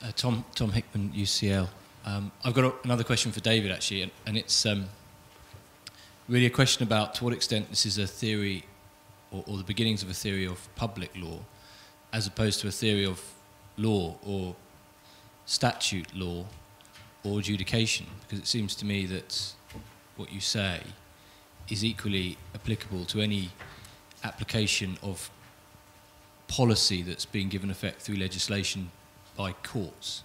Uh, Tom, Tom Hickman, UCL. Um, I've got a, another question for David, actually, and, and it's um, really a question about to what extent this is a theory or, or the beginnings of a theory of public law as opposed to a theory of law or statute law or adjudication? Because it seems to me that what you say is equally applicable to any application of policy that's being given effect through legislation by courts,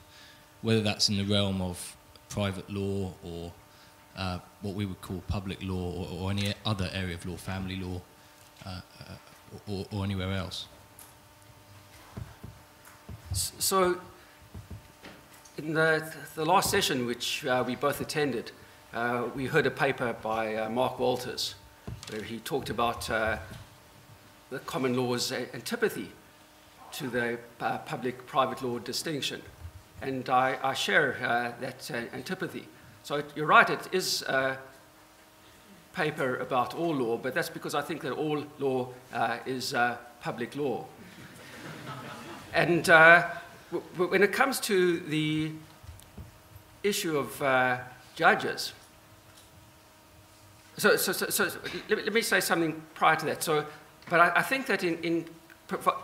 whether that's in the realm of private law or uh, what we would call public law or, or, any other area of law, family law, uh, uh, or, or anywhere else.
So, in the, the last session, which uh, we both attended, uh, we heard a paper by uh, Mark Walters where he talked about uh, the common law's antipathy to the uh, public private law distinction. And I, I share uh, that antipathy. So, you're right, it is a paper about all law, but that's because I think that all law is public law. And uh, when it comes to the issue of uh, judges, so, so, so, so let, let, me say something prior to that. So, but I, I think that in, in,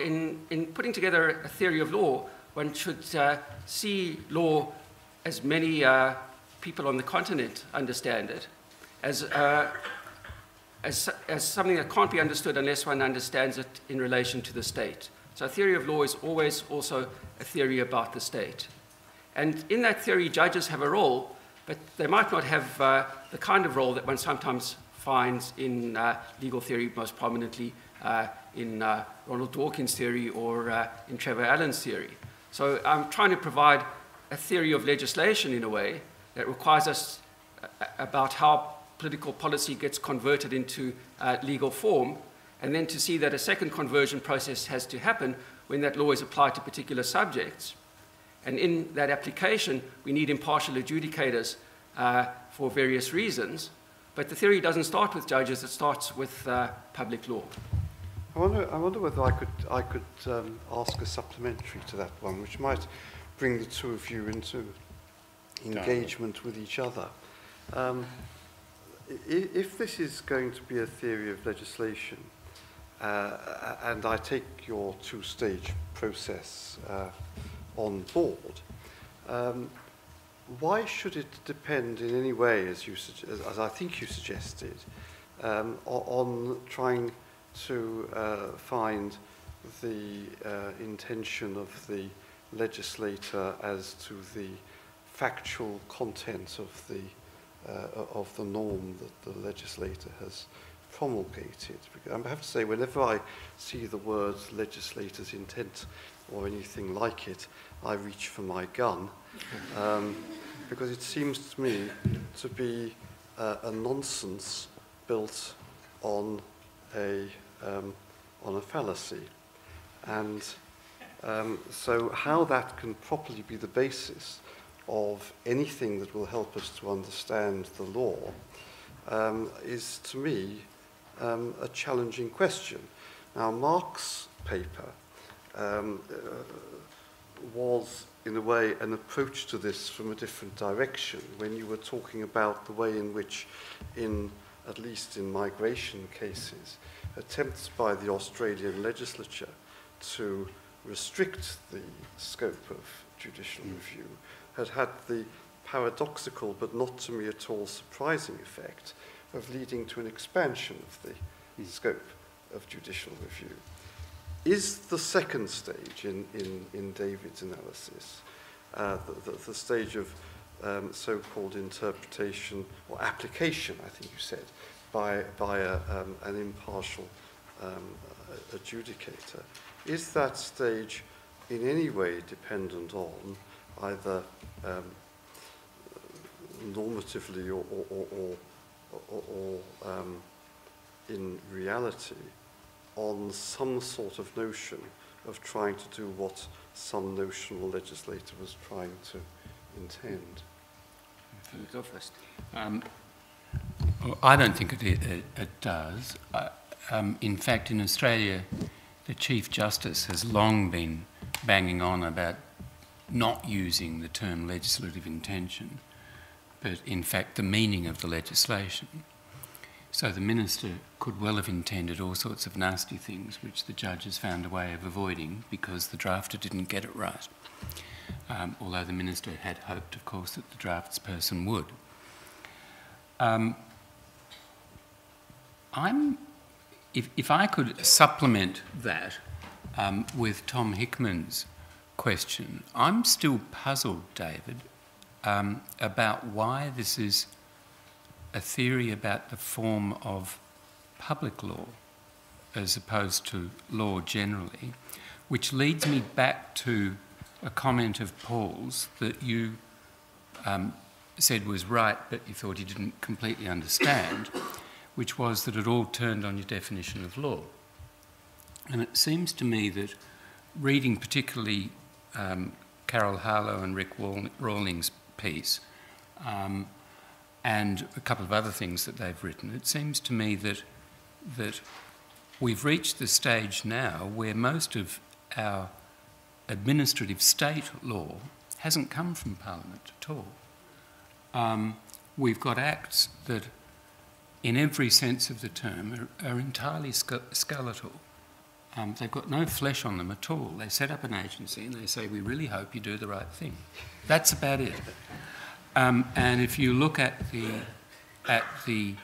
in, in, putting together a theory of law, one should uh, see law as many uh, people on the continent understand it, as, uh, as, as something that can't be understood unless one understands it in relation to the state. So a theory of law is always also a theory about the state. And in that theory, judges have a role, but they might not have uh, the kind of role that one sometimes finds in uh, legal theory, most prominently uh, in uh, Ronald Dworkin's theory or uh, in Trevor Allan's theory. So I'm trying to provide a theory of legislation in a way that requires us uh, about how political policy gets converted into legal form and then to see that a second conversion process has to happen when that law is applied to particular subjects. And in that application, we need impartial adjudicators uh, for various reasons. But the theory doesn't start with judges, it starts with uh, public law.
I wonder, I wonder whether I could, I could um, ask a supplementary to that one, which might bring the two of you into engagement with each other. Um, if this is going to be a theory of legislation, Uh, and I take your two-stage process uh, on board. Um, why should it depend in any way, as, you, as I think you suggested, um, on trying to uh, find the uh, intention of the legislator as to the factual content of the uh, of the norm that the legislator has uh, promulgated. I have to say, whenever I see the words legislator's intent or anything like it, I reach for my gun um, because it seems to me to be uh, a nonsense built on a, um, on a fallacy. And um, so, how that can properly be the basis of anything that will help us to understand the law um, is, to me, um, a challenging question. Now, Mark's paper um, uh, was, in a way, an approach to this from a different direction when you were talking about the way in which, in at least in migration cases, attempts by the Australian legislature to restrict the scope of judicial mm. review had had the paradoxical but not to me at all surprising effect of leading to an expansion of the scope of judicial review. Is the second stage in, in, in David's analysis, uh, the, the, the stage of um, so-called interpretation or application, I think you said, by, by a, um, an impartial um, adjudicator, is that stage in any way dependent on either um, normatively or, or, or, or or um, in reality on some sort of notion of trying to do what some notional legislator was trying to intend.
You go first?
Um, I don't think it, it, it does. Uh, um, in fact, in Australia, the Chief Justice has long been banging on about not using the term legislative intention, but in fact the meaning of the legislation. So the minister could well have intended all sorts of nasty things, which the judges found a way of avoiding because the drafter didn't get it right. Um, although the minister had hoped, of course, that the draftsperson would. Um, I'm, if, if I could supplement that um, with Tom Hickman's question, I'm still puzzled, David, um, about why this is a theory about the form of public law as opposed to law generally, which leads me back to a comment of Paul's that you um, said was right, but you thought he didn't completely understand, which was that it all turned on your definition of law. And it seems to me that reading particularly um, Carol Harlow and Rick Rawlings' piece, um, and a couple of other things that they've written, it seems to me that, that we've reached the stage now where most of our administrative state law hasn't come from Parliament at all. Um, we've got acts that, in every sense of the term, are, are entirely skeletal. Um, they've got no flesh on them at all. They set up an agency and they say, We really hope you do the right thing. That's about it. Um, and if you look at the, at the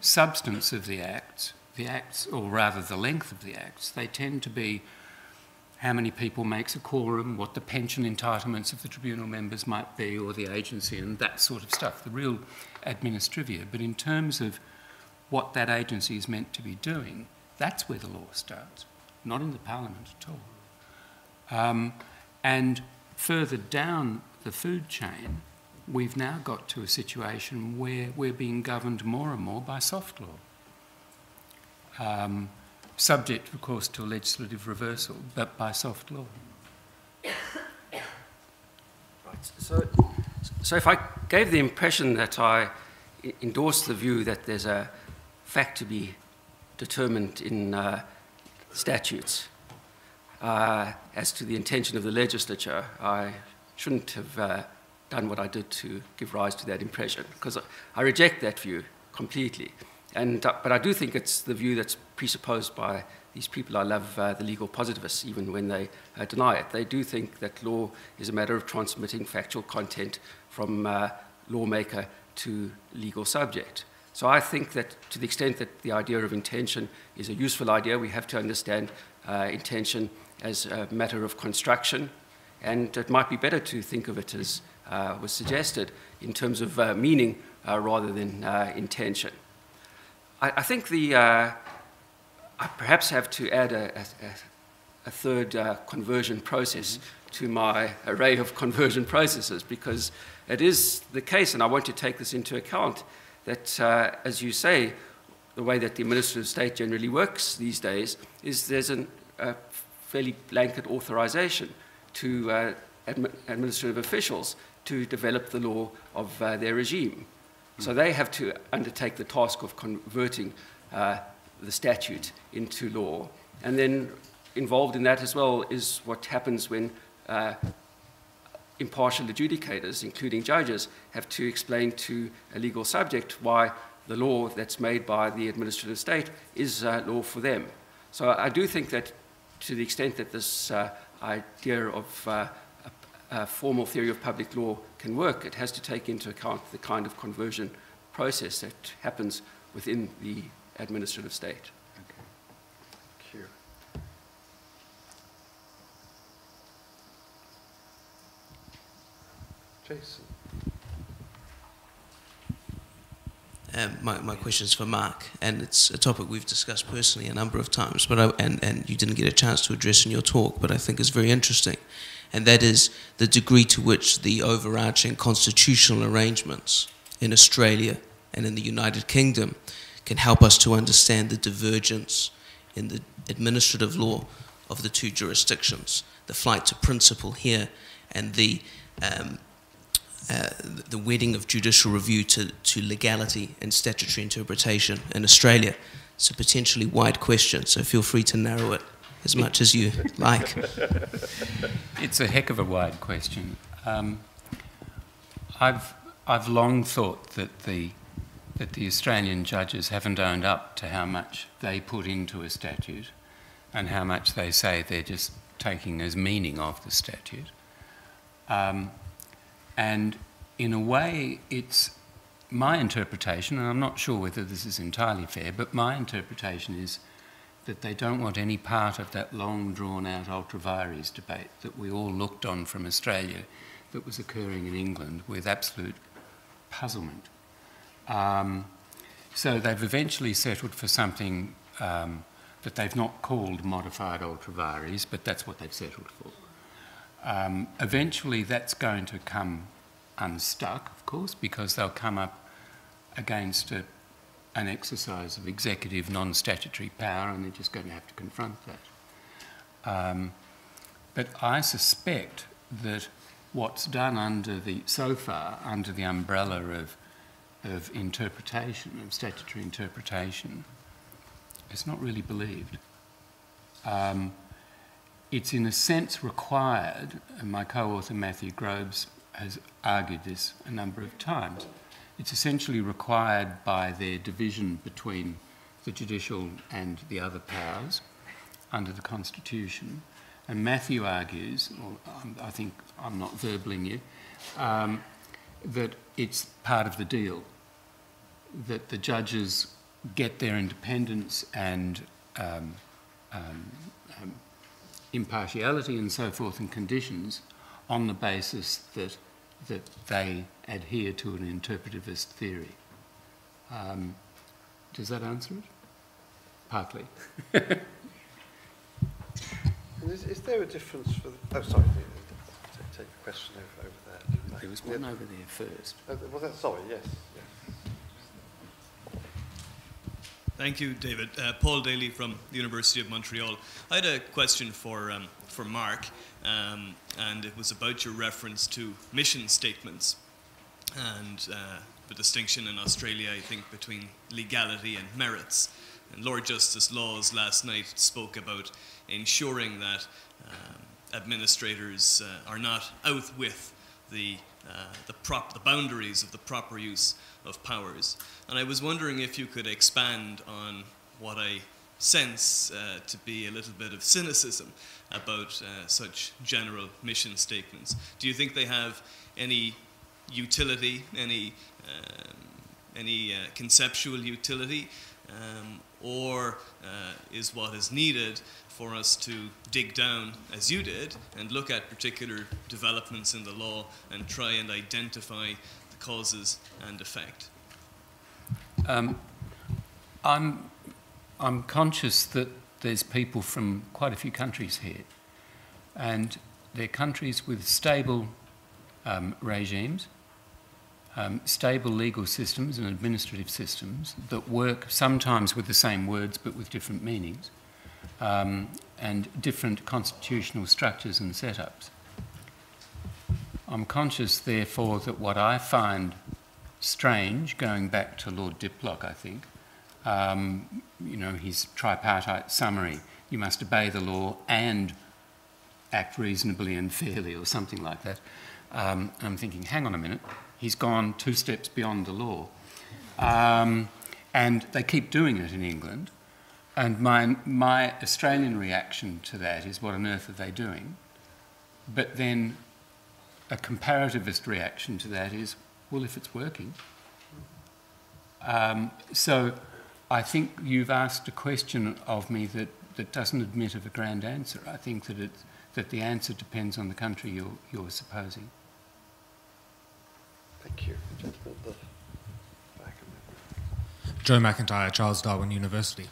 substance of the acts, the acts, or rather the length of the acts, they tend to be how many people makes a quorum, what the pension entitlements of the tribunal members might be, or the agency, and that sort of stuff, the real administrivia. But in terms of what that agency is meant to be doing, that's where the law starts, not in the parliament at all. Um, and further down the food chain, we've now got to a situation where we're being governed more and more by soft law. Um, subject, of course, to legislative reversal, but by soft law.
Right. So, so if I gave the impression that I endorsed the view that there's a fact to be determined in uh, statutes uh, as to the intention of the legislature, I shouldn't have uh, done what I did to give rise to that impression, because I reject that view completely. And, uh, but I do think it's the view that's presupposed by these people. I love uh, the legal positivists, even when they uh, deny it. They do think that law is a matter of transmitting factual content from uh, lawmaker to legal subject. So I think that to the extent that the idea of intention is a useful idea, we have to understand uh, intention as a matter of construction. And it might be better to think of it as uh, was suggested in terms of uh, meaning uh, rather than uh, intention. I, I, think the, uh, I perhaps have to add a, a, a third conversion process to my array of conversion processes because it is the case, and I want to take this into account, that as you say, the way that the administrative state generally works these days is there's an, a fairly blanket authorization to uh, administrative officials to develop the law of uh, their regime. So they have to undertake the task of converting uh, the statute into law. And then involved in that as well is what happens when uh, impartial adjudicators, including judges, have to explain to a legal subject why the law that's made by the administrative state is uh, law for them. So I do think that to the extent that this uh, idea of uh, a, a, formal theory of public law can work, it has to take into account the kind of conversion process that happens within the administrative state.
Jason.
Um, my, my question is for Mark, and it's a topic we've discussed personally a number of times, but I, and, and you didn't get a chance to address in your talk, but I think is very interesting, and that is the degree to which the overarching constitutional arrangements in Australia and in the United Kingdom can help us to understand the divergence in the administrative law of the two jurisdictions, the flight to principle here, and the um, uh, the wedding of judicial review to, to legality and statutory interpretation in Australia. It's a potentially wide question, so feel free to narrow it as much as you like.
It's a heck of a wide question. Um, I've, I've long thought that the, that the Australian judges haven't owned up to how much they put into a statute and how much they say they're just taking as meaning of the statute. Um, and in a way, it's my interpretation, and I'm not sure whether this is entirely fair, but my interpretation is that they don't want any part of that long drawn out ultra vires debate that we all looked on from Australia that was occurring in England with absolute puzzlement. Um, so they've eventually settled for something um, that they've not called modified ultra vires, but that's what they've settled for. Um, eventually, that's going to come unstuck, of course, because they'll come up against a, an exercise of executive non statutory power and they're just going to have to confront that. Um, but I suspect that what's done under the, so far, under the umbrella of, of interpretation, of statutory interpretation, is not really believed. Um, it's in a sense required, and my co-author Matthew Groves has argued this a number of times, it's essentially required by their division between the judicial and the other powers under the Constitution. And Matthew argues, or I think I'm not verbling you, um, that it's part of the deal, that the judges get their independence and um, um impartiality and so forth and conditions on the basis that, that they adhere to an interpretivist theory. Um, does that answer it? Partly.
is, is, there a difference for the, oh sorry, take, the question over, over there.
There was one yeah. over there first.
Oh, was that, sorry, yes.
Thank you, David. Uh, Paul Daly from the University of Montreal. I had a question for, um, for Mark, um, and it was about your reference to mission statements and uh, the distinction in Australia, I think, between legality and merits. And Lord Justice Laws last night spoke about ensuring that um, administrators uh, are not out with the, the, prop, the boundaries of the proper use of powers. And I was wondering if you could expand on what I sense uh, to be a little bit of cynicism about uh, such general mission statements. Do you think they have any utility, any, um, any uh, conceptual utility, um, or uh, is what is needed for us to dig down, as you did, and look at particular developments in the law and try and identify the causes and effect?
Um, I'm, I'm conscious that there's people from quite a few countries here, and they're countries with stable um, regimes, um, stable legal systems and administrative systems that work sometimes with the same words but with different meanings, um, and different constitutional structures and setups. I'm conscious, therefore, that what I find strange, going back to Lord Diplock, I think, um, you know, his tripartite summary, you must obey the law and act reasonably and fairly, or something like that. Um, I'm thinking, hang on a minute, he's gone two steps beyond the law. Um, and they keep doing it in England. And my, my Australian reaction to that is, what on earth are they doing? But then a comparativist reaction to that is, well, if it's working. Um, so I think you've asked a question of me that, that doesn't admit of a grand answer. I think that, it, that the answer depends on the country you're, you're supposing.
Thank you.
Joe McIntyre, Charles Darwin University.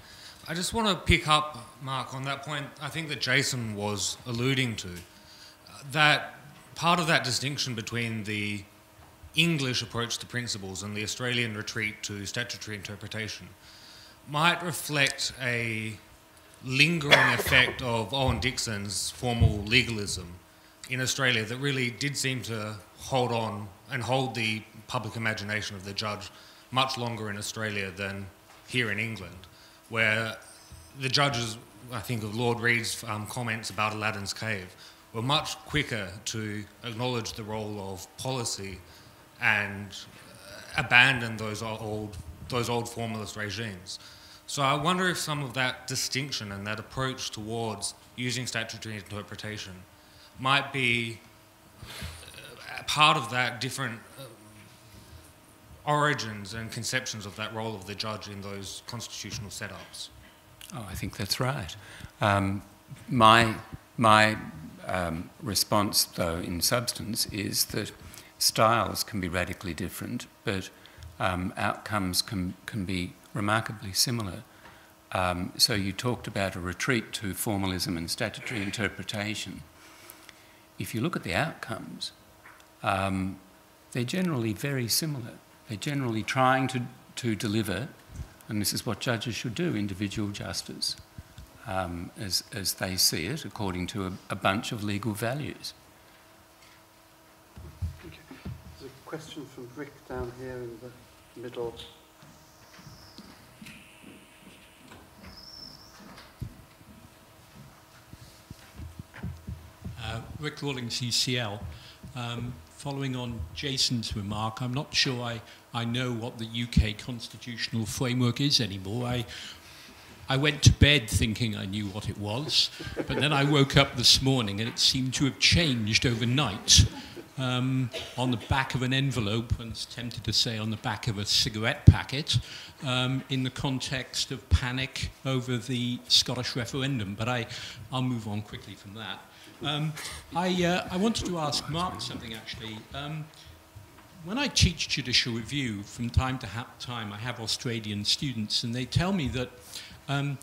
I just want to pick up, Mark, on that point I think that Jason was alluding to. That part of that distinction between the English approach to principles and the Australian retreat to statutory interpretation might reflect a lingering effect of Owen Dixon's formal legalism in Australia that really did seem to hold on and hold the public imagination of the judge much longer in Australia than here in England, where the judges, I think of Lord Reid's um, comments about Aladdin's Cave, were much quicker to acknowledge the role of policy and abandon those old, those old formalist regimes. So I wonder if some of that distinction and that approach towards using statutory interpretation might be part of that different uh, origins and conceptions of that role of the judge in those constitutional setups.
Oh, I think that's right. Um, my my um, response, though, in substance, is that styles can be radically different, but um, outcomes can, can be remarkably similar. Um, so you talked about a retreat to formalism and statutory interpretation. If you look at the outcomes, um, they're generally very similar. They're generally trying to, to deliver, and this is what judges should do, individual justice, um, as, as they see it, according to a, a bunch of legal values.
Okay. There's a question from Rick down here in the middle.
Uh, Rick Rawlings, UCL. Um, following on Jason's remark, I'm not sure I, I know what the UK constitutional framework is anymore. I, I went to bed thinking I knew what it was, but then I woke up this morning and it seemed to have changed overnight. Um, on the back of an envelope, and was tempted to say on the back of a cigarette packet, um, in the context of panic over the Scottish referendum. But I, I'll move on quickly from that. Um, I, uh, I wanted to ask Mark something actually. Um, when I teach judicial review, from time to time, I have Australian students, and they tell me that um,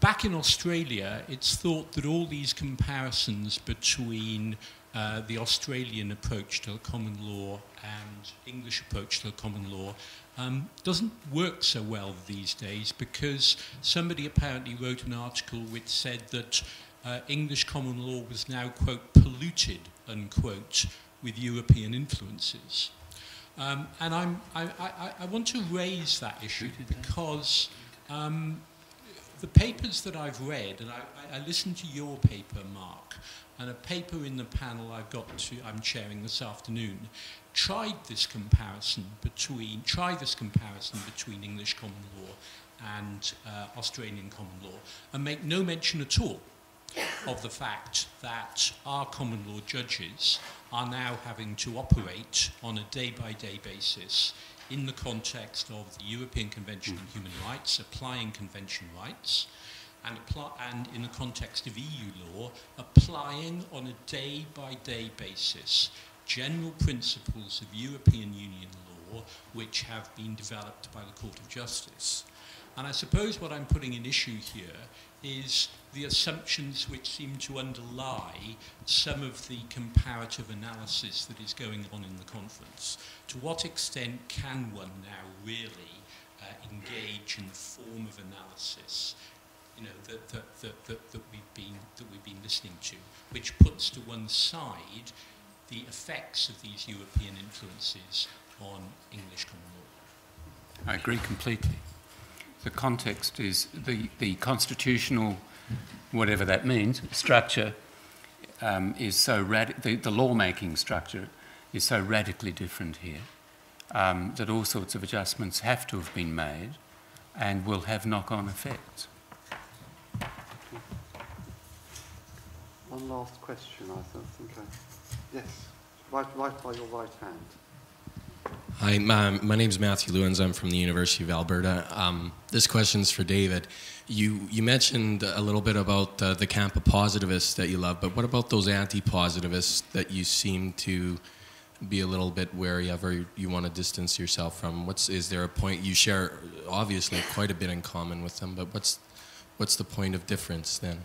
back in Australia, it's thought that all these comparisons between uh, the Australian approach to the common law and English approach to the common law um, doesn't work so well these days because somebody apparently wrote an article which said that uh, English common law was now, quote, polluted, unquote, with European influences. Um, and I'm, I, I, I, want to raise that issue because um, the papers that I've read, and I, I, listened to your paper, Mark, and a paper in the panel I've got to, I'm chairing this afternoon, tried this comparison between, try this comparison between English common law and uh, Australian common law, and make no mention at all of the fact that our common law judges are now having to operate on a day by day basis in the context of the European Convention on Human Rights, applying convention rights, and, and in the context of EU law, applying on a day by day basis general principles of European Union law which have been developed by the Court of Justice. And I suppose what I'm putting in issue here is the assumptions which seem to underlie some of the comparative analysis that is going on in the conference. To what extent can one now really uh, engage in the form of analysis you know, that, that, that, that, that, we've been, that we've been listening to, which puts to one side the effects of these European influences on English common law?
I agree completely the context is the, the constitutional whatever that means, structure um, is so rad- the, the lawmaking structure is so radically different here um, that all sorts of adjustments have to have been made and will have knock-on effects.
One last question, I think. I, yes, right, right by your right hand.
Hi, my, my name is Matthew Lewans. I'm from the University of Alberta. Um, this question's for David. You, you mentioned a little bit about uh, the camp of positivists that you love, but what about those anti positivists that you seem to be a little bit wary of or you want to distance yourself from? What's, is there a point you share, obviously, quite a bit in common with them, but what's, what's the point of difference then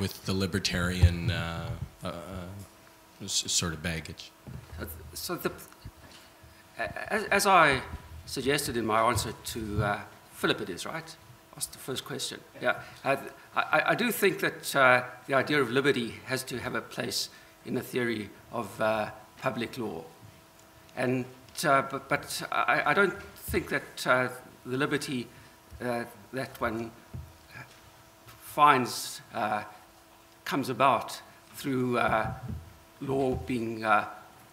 with the libertarian uh, uh, uh sort of baggage?
So the, as, as, I suggested in my answer to uh, Philip, it is, right? That's the first question. Yeah. Uh, I, I, do think that uh, the idea of liberty has to have a place in the theory of uh, public law. And, uh, but, but I, I, don't think that uh, the liberty that one finds comes about through law being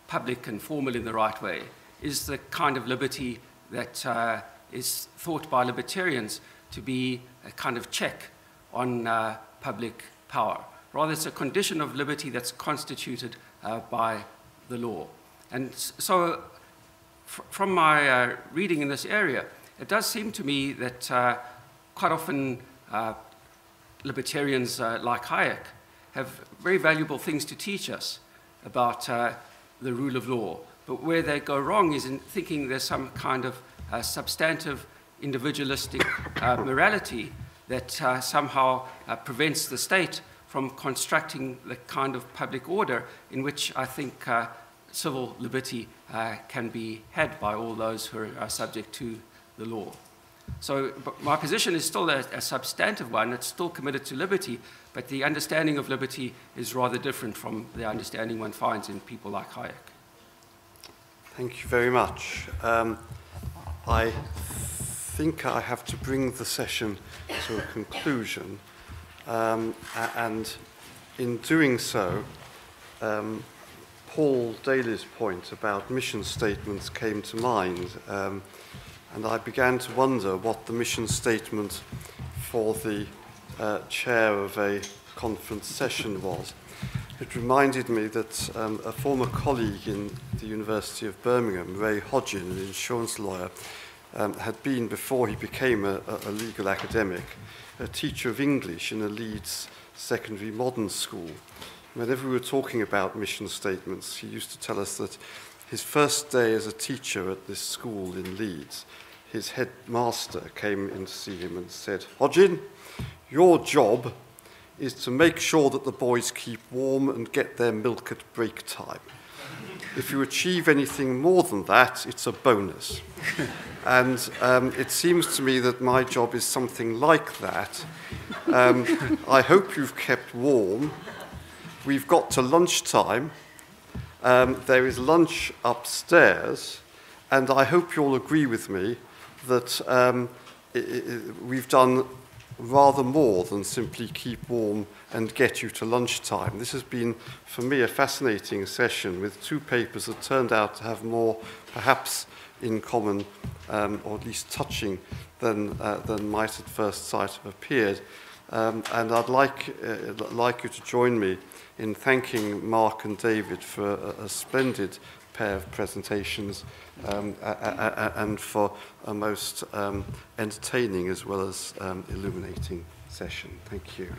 public and formal in the right way is the kind of liberty that uh, is thought by libertarians to be a kind of check on uh, public power. Rather, it's a condition of liberty that's constituted uh, by the law. And so, from my uh, reading in this area, it does seem to me that uh, quite often uh, libertarians like Hayek have very valuable things to teach us about the rule of law but where they go wrong is in thinking there's some kind of uh, substantive individualistic uh, morality that uh, somehow uh, prevents the state from constructing the kind of public order in which I think uh, civil liberty uh, can be had by all those who are subject to the law. So my position is still a, a, substantive one. It's still committed to liberty, but the understanding of liberty is rather different from the understanding one finds in people like Hayek.
Thank you very much. Um, I think I have to bring the session to a conclusion, um, and in doing so, um, Paul Daly's point about mission statements came to mind, um, and I began to wonder what the mission statement for the uh, chair of a conference session was. it reminded me that um, a former colleague in the University of Birmingham, Ray Hodgin, an insurance lawyer, um, had been, before he became a, a legal academic, a teacher of English in a Leeds secondary modern school. Whenever we were talking about mission statements, he used to tell us that his first day as a teacher at this school in Leeds, his headmaster came in to see him and said, Hodgin, your job is to make sure that the boys keep warm and get their milk at break time. If you achieve anything more than that, it's a bonus. and um, it seems to me that my job is something like that. Um, I hope you've kept warm. We've got to lunchtime. Um, there is lunch upstairs, and I hope you'll agree with me that um, it, it, we've done rather more than simply keep warm and get you to lunchtime. This has been, for me, a fascinating session with two papers that turned out to have more, perhaps, in common, um, or at least touching, than, uh, than might at first sight have appeared. Um, and I'd like, uh, like you to join me in thanking Mark and David for a, a splendid pair of presentations um, a, a, a, and for a most um, entertaining as well as um, illuminating session. Thank you.